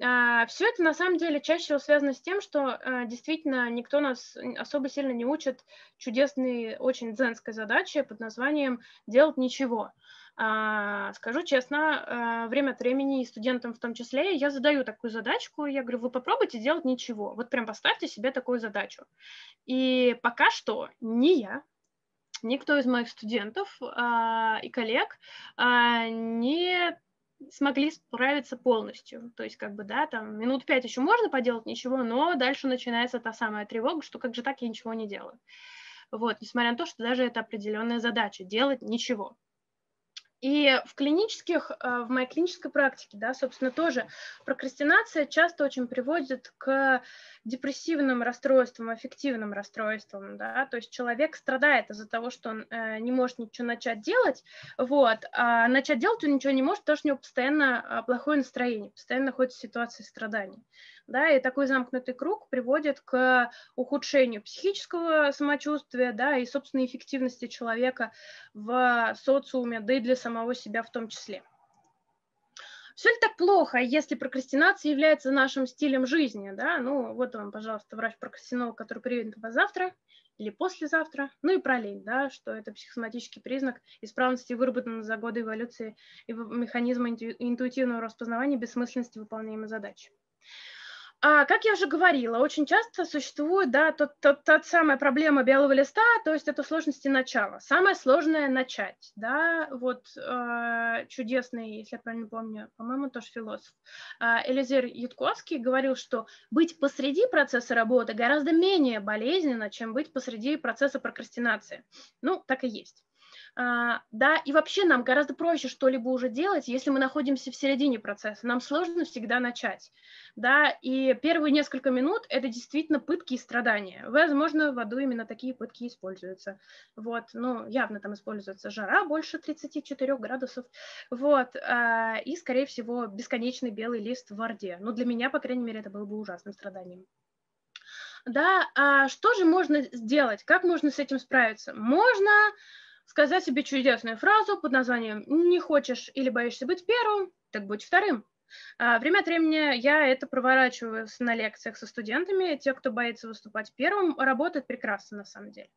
А, Все это на самом деле чаще всего связано с тем, что а, действительно никто нас особо сильно не учит чудесной, очень дзенской задаче под названием «делать ничего». А, скажу честно, время от времени и студентам в том числе я задаю такую задачку, я говорю, вы попробуйте делать ничего, вот прям поставьте себе такую задачу. И пока что ни я, никто из моих студентов и коллег не смогли справиться полностью. То есть, как бы, да, там минут пять еще можно поделать ничего, но дальше начинается та самая тревога, что как же так я ничего не делаю. Вот, несмотря на то, что даже это определенная задача, делать ничего. И в клинических, э, в моей клинической практике, да, собственно, тоже прокрастинация часто очень приводит к депрессивным расстройствам, аффективным расстройствам, да, то есть человек страдает из-за того, что он э, не может ничего начать делать, вот, а начать делать он ничего не может, потому что у него постоянно а, плохое настроение, постоянно находится в ситуации страданий да, и такой замкнутый круг приводит к ухудшению психического самочувствия, да, и собственной эффективности человека в социуме, да и для самого себя в том числе. Все ли так плохо, если прокрастинация является нашим стилем жизни, да? Ну, вот вам, пожалуйста, врач-прокрастинолог, который приедет вас завтра или послезавтра. Ну и про лень, да, что это психосоматический признак исправности, выработанной за годы эволюции и механизма интуитивного распознавания бессмысленности выполняемой задачи. А, как я уже говорила, очень часто существует да, тот, тот, тот самая проблема белого листа, то есть это сложности начала. Самое сложное начать. Да? Вот э, чудесный, если я правильно помню, по-моему, тоже философ, э, Элизер Ютковский говорил, что быть посреди процесса работы гораздо менее болезненно, чем быть посреди процесса прокрастинации. Ну, так и есть. А, да, и вообще нам гораздо проще что-либо уже делать, если мы находимся в середине процесса. Нам сложно всегда начать, да, и первые несколько минут это действительно пытки и страдания. Возможно, в аду именно такие пытки используются. Вот, ну, явно там используется жара больше 34 градусов, вот, а, и, скорее всего, бесконечный белый лист в Орде. Ну, для меня, по крайней мере, это было бы ужасным страданием. Да, а что же можно сделать? Как можно с этим справиться? Можно сказать себе чудесную фразу под названием «Не хочешь или боишься быть первым, так будь вторым». А, время от времени я это проворачиваю на лекциях со студентами. Те, кто боится выступать первым, работает прекрасно на самом деле.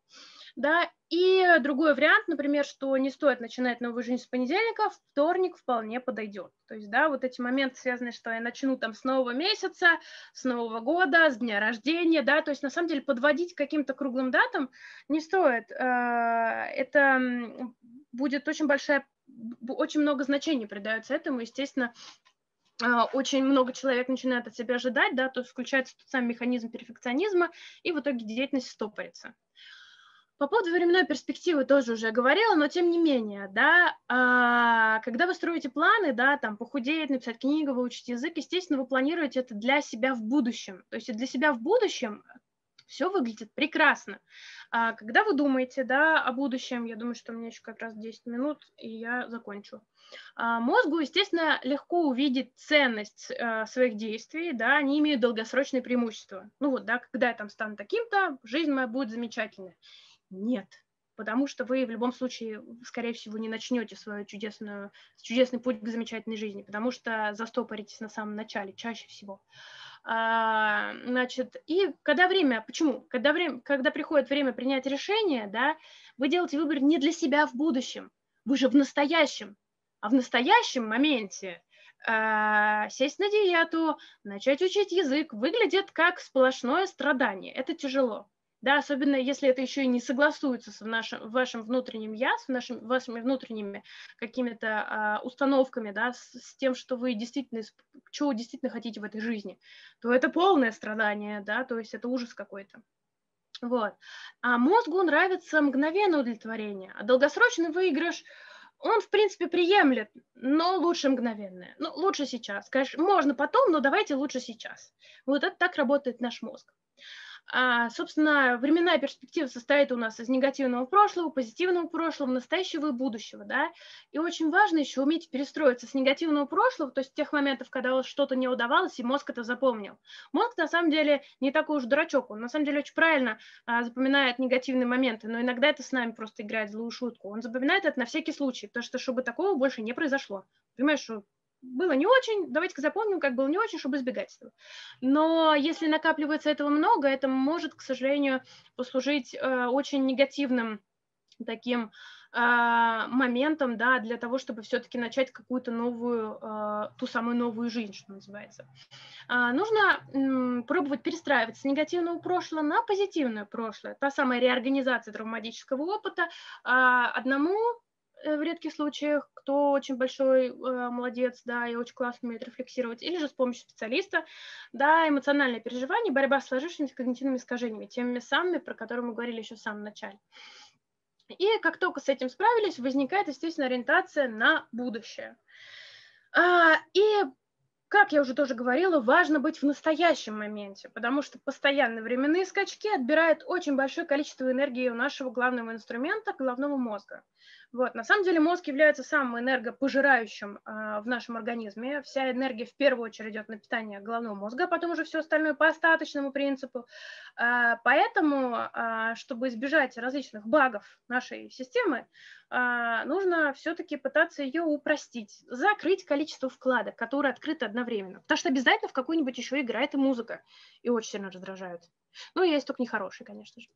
Да, и другой вариант, например, что не стоит начинать новую жизнь с понедельника, вторник вполне подойдет. То есть, да, вот эти моменты связаны, что я начну там с нового месяца, с нового года, с дня рождения, да, то есть, на самом деле, подводить каким-то круглым датам не стоит. А, это будет очень большая, очень много значений придается этому, естественно, очень много человек начинает от себя ожидать, да, то включается тот самый механизм перфекционизма, и в итоге деятельность стопорится. По поводу временной перспективы тоже уже говорила, но тем не менее, да, а, когда вы строите планы, да, там, похудеть, написать книгу, выучить язык, естественно, вы планируете это для себя в будущем. То есть для себя в будущем все выглядит прекрасно. А когда вы думаете, да, о будущем, я думаю, что у меня еще как раз 10 минут, и я закончу. А мозгу, естественно, легко увидеть ценность а, своих действий, да, они имеют долгосрочные преимущества. Ну вот, да, когда я там стану таким-то, жизнь моя будет замечательная. Нет, потому что вы в любом случае, скорее всего, не начнете свою чудесную, чудесный путь к замечательной жизни, потому что застопоритесь на самом начале, чаще всего. А, значит, и когда время, почему? Когда, время, когда приходит время принять решение, да, вы делаете выбор не для себя в будущем, вы же в настоящем. А в настоящем моменте э, сесть на диету, начать учить язык выглядит как сплошное страдание. Это тяжело да, особенно если это еще и не согласуется с нашим, вашим внутренним я, с нашими, вашими внутренними какими-то а, установками, да, с, с тем, что вы действительно, чего вы действительно хотите в этой жизни, то это полное страдание, да, то есть это ужас какой-то. Вот. А мозгу нравится мгновенное удовлетворение, а долгосрочный выигрыш, он, в принципе, приемлет, но лучше мгновенное. Ну, лучше сейчас. Конечно, можно потом, но давайте лучше сейчас. Вот это так работает наш мозг. А, собственно, временная перспектива состоит у нас из негативного прошлого, позитивного прошлого, настоящего и будущего, да, и очень важно еще уметь перестроиться с негативного прошлого, то есть тех моментов, когда что-то не удавалось, и мозг это запомнил. Мозг, на самом деле, не такой уж дурачок, он, на самом деле, очень правильно а, запоминает негативные моменты, но иногда это с нами просто играет злую шутку. Он запоминает это на всякий случай, потому что, чтобы такого больше не произошло. Понимаешь, что было не очень, давайте-ка запомним, как было не очень, чтобы избегать этого. Но если накапливается этого много, это может, к сожалению, послужить э, очень негативным таким э, моментом, да, для того, чтобы все-таки начать какую-то новую, э, ту самую новую жизнь, что называется. Э, нужно э, пробовать перестраиваться с негативного прошлого на позитивное прошлое. Та самая реорганизация травматического опыта э, одному в редких случаях, кто очень большой э, молодец, да, и очень классно умеет рефлексировать, или же с помощью специалиста, да, эмоциональное переживание, борьба с сложившимися когнитивными искажениями, теми самыми, про которые мы говорили еще в самом начале. И как только с этим справились, возникает, естественно, ориентация на будущее. А, и как я уже тоже говорила, важно быть в настоящем моменте, потому что постоянные временные скачки отбирают очень большое количество энергии у нашего главного инструмента, головного мозга. Вот. На самом деле мозг является самым энергопожирающим э, в нашем организме. Вся энергия в первую очередь идет на питание головного мозга, а потом уже все остальное по остаточному принципу. Э, поэтому, э, чтобы избежать различных багов нашей системы, э, нужно все-таки пытаться ее упростить, закрыть количество вкладок, которые открыты одновременно. Потому что обязательно в какую-нибудь еще играет и музыка, и очень сильно раздражают. Ну, есть только нехорошие, конечно же.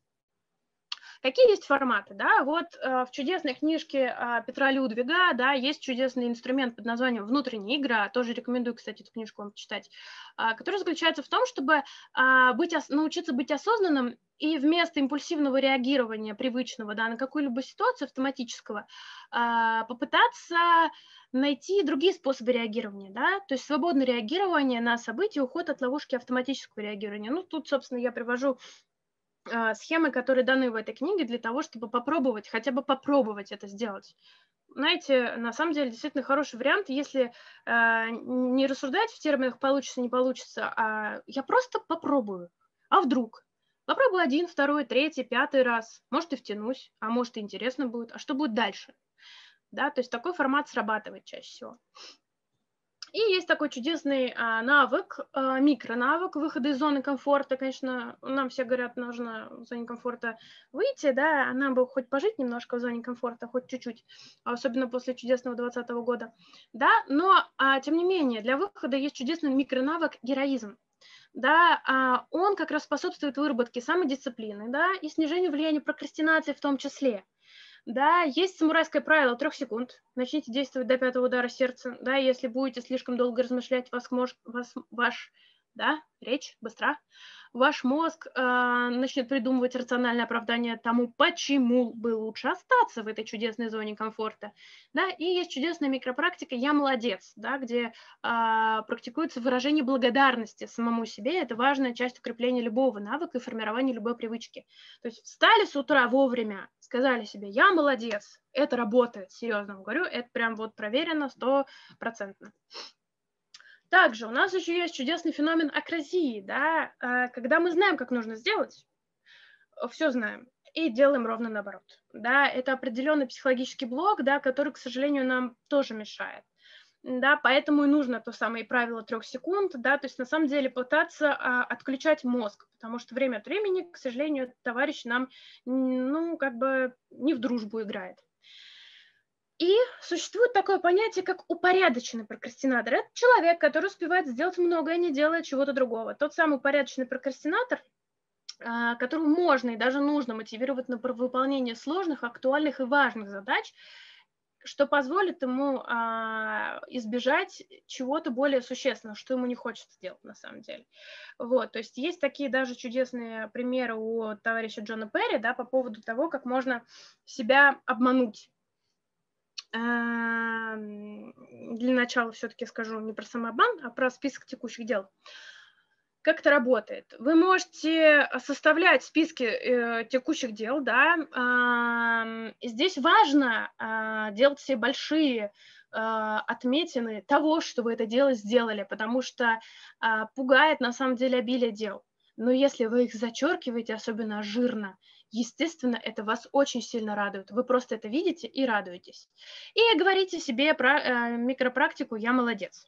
Какие есть форматы? Да? Вот э, в чудесной книжке э, Петра Людвига да, есть чудесный инструмент под названием «Внутренняя игра». Тоже рекомендую, кстати, эту книжку вам почитать. Э, который заключается в том, чтобы э, быть, научиться быть осознанным и вместо импульсивного реагирования привычного да, на какую-либо ситуацию автоматического попытаться найти другие способы реагирования, да, то есть свободное реагирование на события, уход от ловушки автоматического реагирования. Ну, тут, собственно, я привожу схемы, которые даны в этой книге для того, чтобы попробовать, хотя бы попробовать это сделать. Знаете, на самом деле действительно хороший вариант, если э, не рассуждать в терминах получится, не получится, а я просто попробую. А вдруг? Попробую один, второй, третий, пятый раз. Может и втянусь, а может и интересно будет. А что будет дальше? Да, то есть такой формат срабатывает чаще всего. И есть такой чудесный а, навык, а, микронавык выхода из зоны комфорта. Конечно, нам все говорят, нужно в зоне комфорта выйти, да, а нам бы хоть пожить немножко в зоне комфорта, хоть чуть-чуть, особенно после чудесного 2020 года, да, но, а, тем не менее, для выхода есть чудесный микронавык героизм да, а он как раз способствует выработке самодисциплины, да, и снижению влияния прокрастинации в том числе. Да, есть самурайское правило трех секунд. Начните действовать до пятого удара сердца. Да, если будете слишком долго размышлять, вас может, вас, ваш, да, речь быстра ваш мозг э, начнет придумывать рациональное оправдание тому, почему бы лучше остаться в этой чудесной зоне комфорта. Да? И есть чудесная микропрактика «Я молодец», да, где э, практикуется выражение благодарности самому себе. Это важная часть укрепления любого навыка и формирования любой привычки. То есть встали с утра вовремя, сказали себе «Я молодец», это работает, серьезно говорю, это прям вот проверено стопроцентно. Также у нас еще есть чудесный феномен акразии, да, а, когда мы знаем, как нужно сделать, все знаем, и делаем ровно наоборот. Да, это определенный психологический блок, да, который, к сожалению, нам тоже мешает. да, поэтому и нужно то самое правило трех секунд, да, то есть на самом деле пытаться а, отключать мозг, потому что время от времени, к сожалению, товарищ нам, ну, как бы не в дружбу играет. И существует такое понятие, как упорядоченный прокрастинатор. Это человек, который успевает сделать многое, не делая чего-то другого. Тот самый упорядоченный прокрастинатор, а, которому можно и даже нужно мотивировать на выполнение сложных, актуальных и важных задач, что позволит ему а, избежать чего-то более существенного, что ему не хочется делать на самом деле. Вот, то есть есть такие даже чудесные примеры у товарища Джона Перри, да, по поводу того, как можно себя обмануть для начала все-таки скажу не про самообман, а про список текущих дел. Как это работает? Вы можете составлять списки э, текущих дел, да. Э, здесь важно э, делать все большие отметины того, что вы это дело сделали, потому что пугает на самом деле обилие дел. Но если вы их зачеркиваете, особенно жирно, естественно, это вас очень сильно радует. Вы просто это видите и радуетесь. И говорите себе про э, микропрактику «я молодец».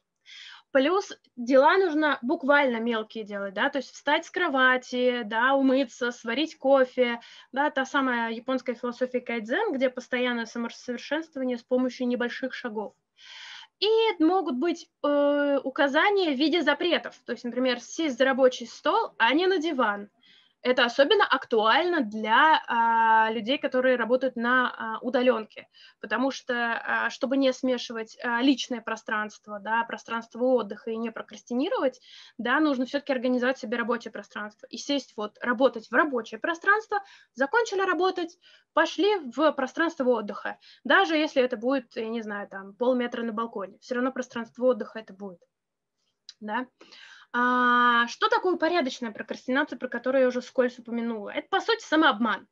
Плюс дела нужно буквально мелкие делать, да, то есть встать с кровати, да, умыться, сварить кофе, да, та самая японская философия кайдзен, где постоянное самосовершенствование с помощью небольших шагов. И могут быть э, указания в виде запретов, то есть, например, сесть за рабочий стол, а не на диван – это особенно актуально для а, людей, которые работают на а, удаленке, потому что, а, чтобы не смешивать а, личное пространство, да, пространство отдыха и не прокрастинировать, да, нужно все-таки организовать себе рабочее пространство и сесть вот, работать в рабочее пространство, закончили работать, пошли в пространство отдыха, даже если это будет, я не знаю, там полметра на балконе, все равно пространство отдыха это будет, да. А, что такое порядочная прокрастинация, про которую я уже скользь упомянула? Это, по сути, самообман.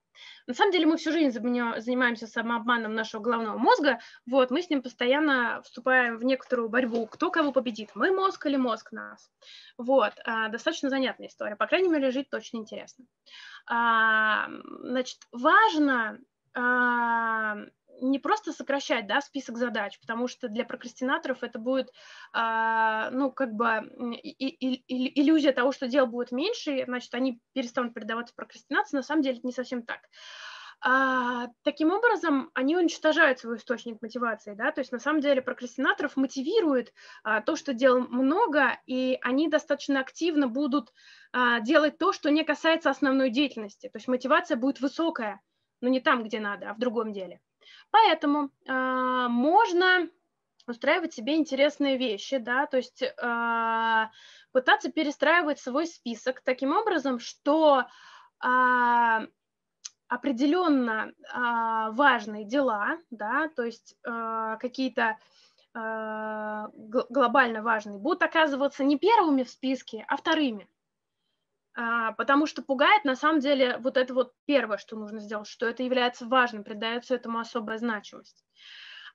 На самом деле мы всю жизнь занимаемся самообманом нашего головного мозга, вот, мы с ним постоянно вступаем в некоторую борьбу, кто кого победит, мы мозг или мозг нас. Вот, а, достаточно занятная история, по крайней мере, жить точно интересно. А, значит, важно а, не просто сокращать да, список задач, потому что для прокрастинаторов это будет, а, ну, как бы и, и, и, иллюзия того, что дел будет меньше, значит, они перестанут передаваться прокрастинации, на самом деле это не совсем так. А, таким образом, они уничтожают свой источник мотивации, да, то есть на самом деле прокрастинаторов мотивирует а, то, что дел много, и они достаточно активно будут а, делать то, что не касается основной деятельности, то есть мотивация будет высокая, но не там, где надо, а в другом деле. Поэтому э, можно устраивать себе интересные вещи, да, то есть э, пытаться перестраивать свой список таким образом, что э, определенно э, важные дела, да, то есть э, какие-то э, глобально важные, будут оказываться не первыми в списке, а вторыми. А, потому что пугает на самом деле вот это вот первое, что нужно сделать, что это является важным, придается этому особая значимость.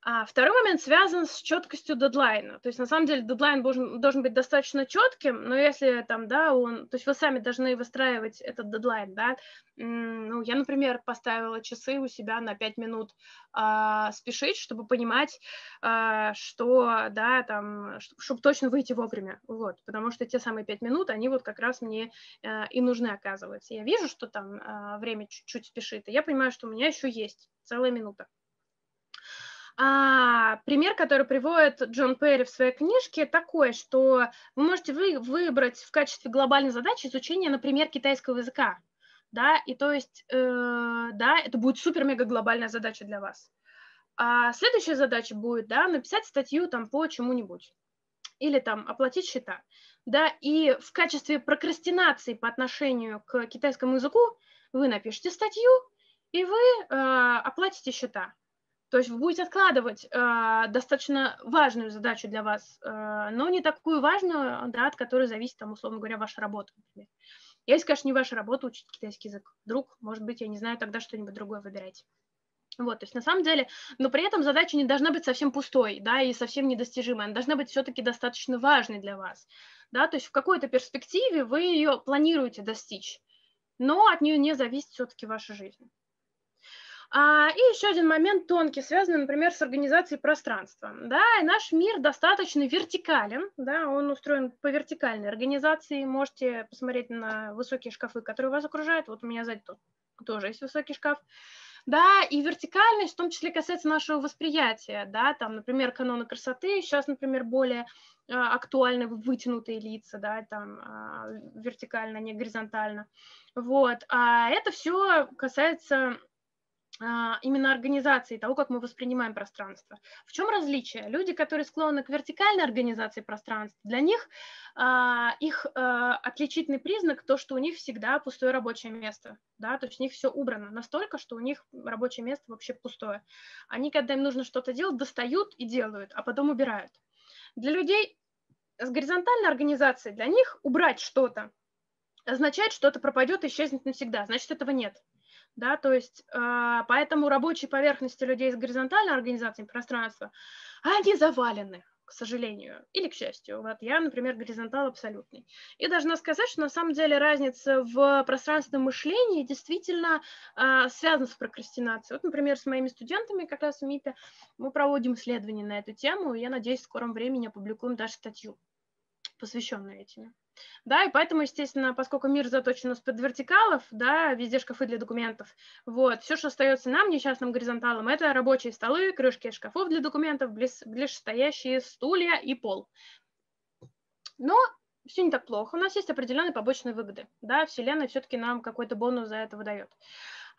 А второй момент связан с четкостью дедлайна. То есть, на самом деле, дедлайн должен, должен быть достаточно четким, но если там, да, он... То есть вы сами должны выстраивать этот дедлайн, да. Ну, я, например, поставила часы у себя на 5 минут а, спешить, чтобы понимать, а, что, да, там, чтобы точно выйти вовремя, вот. Потому что те самые 5 минут, они вот как раз мне а, и нужны, оказывается. Я вижу, что там а, время чуть-чуть спешит, и я понимаю, что у меня еще есть целая минута. А, пример, который приводит Джон Перри в своей книжке, такой, что вы можете вы, выбрать в качестве глобальной задачи изучение, например, китайского языка, да, и то есть, э, да, это будет супер-мега глобальная задача для вас. А следующая задача будет, да, написать статью там по чему-нибудь или там оплатить счета, да, и в качестве прокрастинации по отношению к китайскому языку вы напишите статью, и вы э, оплатите счета, то есть вы будете откладывать э, достаточно важную задачу для вас, э, но не такую важную, да, от которой зависит, там, условно говоря, ваша работа, например. Если, конечно, не ваша работа учить китайский язык, вдруг, может быть, я не знаю, тогда что-нибудь другое выбирайте. Вот, то есть на самом деле, но при этом задача не должна быть совсем пустой, да, и совсем недостижимой, она должна быть все-таки достаточно важной для вас, да, то есть в какой-то перспективе вы ее планируете достичь, но от нее не зависит все-таки ваша жизнь. А, и еще один момент тонкий, связанный, например, с организацией пространства. Да, и наш мир достаточно вертикален, да, он устроен по вертикальной организации. Можете посмотреть на высокие шкафы, которые вас окружают. Вот у меня сзади тут тоже есть высокий шкаф. Да, и вертикальность в том числе касается нашего восприятия, да, там, например, каноны красоты, сейчас, например, более а, актуальны вытянутые лица, да, там, а, вертикально, не горизонтально, вот, а это все касается именно организации, того, как мы воспринимаем пространство. В чем различие? Люди, которые склонны к вертикальной организации пространства, для них а, их а, отличительный признак то, что у них всегда пустое рабочее место, да, то есть у них все убрано настолько, что у них рабочее место вообще пустое. Они, когда им нужно что-то делать, достают и делают, а потом убирают. Для людей с горизонтальной организацией, для них убрать что-то означает, что это пропадет и исчезнет навсегда, значит, этого нет да, то есть э, поэтому рабочие поверхности людей с горизонтальной организацией пространства, они завалены, к сожалению, или к счастью. Вот я, например, горизонтал абсолютный. И должна сказать, что на самом деле разница в пространственном мышлении действительно э, связана с прокрастинацией. Вот, например, с моими студентами как раз в МИПе мы проводим исследования на эту тему, и я надеюсь, в скором времени опубликуем даже статью, посвященную этим. Да, и поэтому, естественно, поскольку мир заточен из-под вертикалов, да, везде шкафы для документов, вот, все, что остается нам, несчастным горизонталам, это рабочие столы, крышки шкафов для документов, близ, ближстоящие стулья и пол. Но все не так плохо, у нас есть определенные побочные выгоды, да, Вселенная все-таки нам какой-то бонус за это выдает.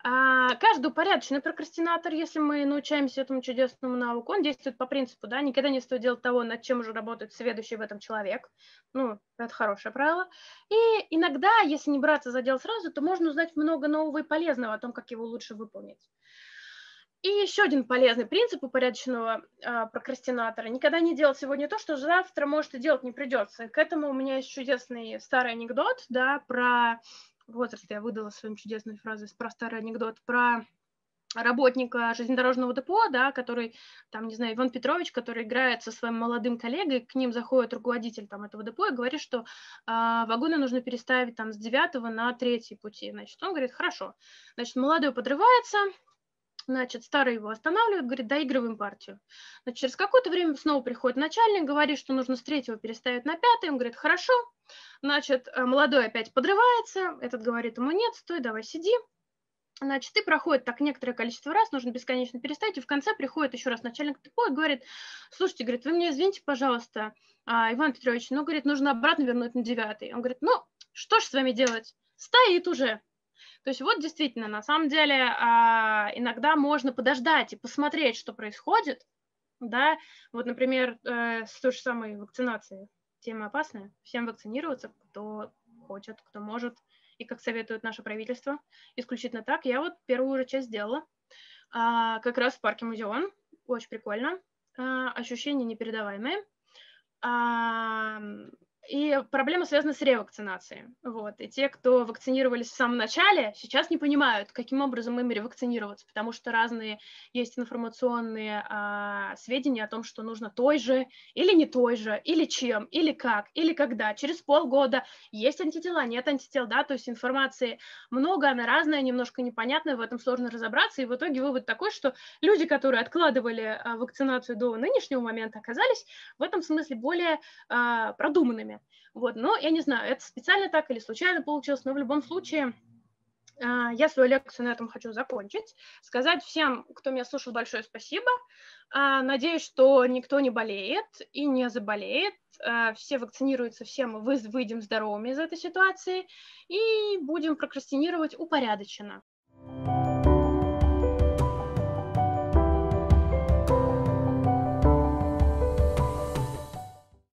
А, каждый упорядоченный прокрастинатор, если мы научаемся этому чудесному науку, он действует по принципу, да, никогда не стоит делать того, над чем уже работает следующий в этом человек. Ну, это хорошее правило. И иногда, если не браться за дело сразу, то можно узнать много нового и полезного о том, как его лучше выполнить. И еще один полезный принцип упорядоченного э, прокрастинатора. Никогда не делать сегодня то, что завтра, может, и делать не придется. К этому у меня есть чудесный старый анекдот, да, про возраст я выдала своим чудесной фразой про старый анекдот, про работника железнодорожного депо, да, который, там, не знаю, Иван Петрович, который играет со своим молодым коллегой, к ним заходит руководитель там этого депо и говорит, что э, вагоны нужно переставить там с девятого на третий пути. Значит, он говорит, хорошо. Значит, молодой подрывается, Значит, старый его останавливает, говорит, доигрываем партию. Значит, через какое-то время снова приходит начальник, говорит, что нужно с третьего переставить на пятый. Он говорит, хорошо. Значит, э, молодой опять подрывается. Этот говорит ему, нет, стой, давай сиди. Значит, и проходит так некоторое количество раз, нужно бесконечно переставить, и в конце приходит еще раз начальник и говорит, слушайте, говорит, вы мне извините, пожалуйста, а, Иван Петрович, ну, говорит, нужно обратно вернуть на девятый. Он говорит, ну, что ж с вами делать? Стоит уже. То есть вот действительно, на самом деле, а, иногда можно подождать и посмотреть, что происходит, да, вот, например, э, с той же самой вакцинацией. Тема опасная, всем вакцинироваться, кто хочет, кто может, и как советует наше правительство, исключительно так. Я вот первую уже часть сделала, а, как раз в парке Музеон, очень прикольно, а, ощущения непередаваемые. И проблема связана с ревакцинацией. Вот. И те, кто вакцинировались в самом начале, сейчас не понимают, каким образом им ревакцинироваться, потому что разные есть информационные а, сведения о том, что нужно той же или не той же, или чем, или как, или когда. Через полгода есть антитела, нет антител, да, то есть информации много, она разная, немножко непонятная, в этом сложно разобраться, и в итоге вывод такой, что люди, которые откладывали а, вакцинацию до нынешнего момента, оказались в этом смысле более а, продуманными. Вот, но я не знаю, это специально так или случайно получилось, но в любом случае а, я свою лекцию на этом хочу закончить. Сказать всем, кто меня слушал, большое спасибо. А, надеюсь, что никто не болеет и не заболеет. А, все вакцинируются, все мы выйдем здоровыми из этой ситуации и будем прокрастинировать упорядоченно.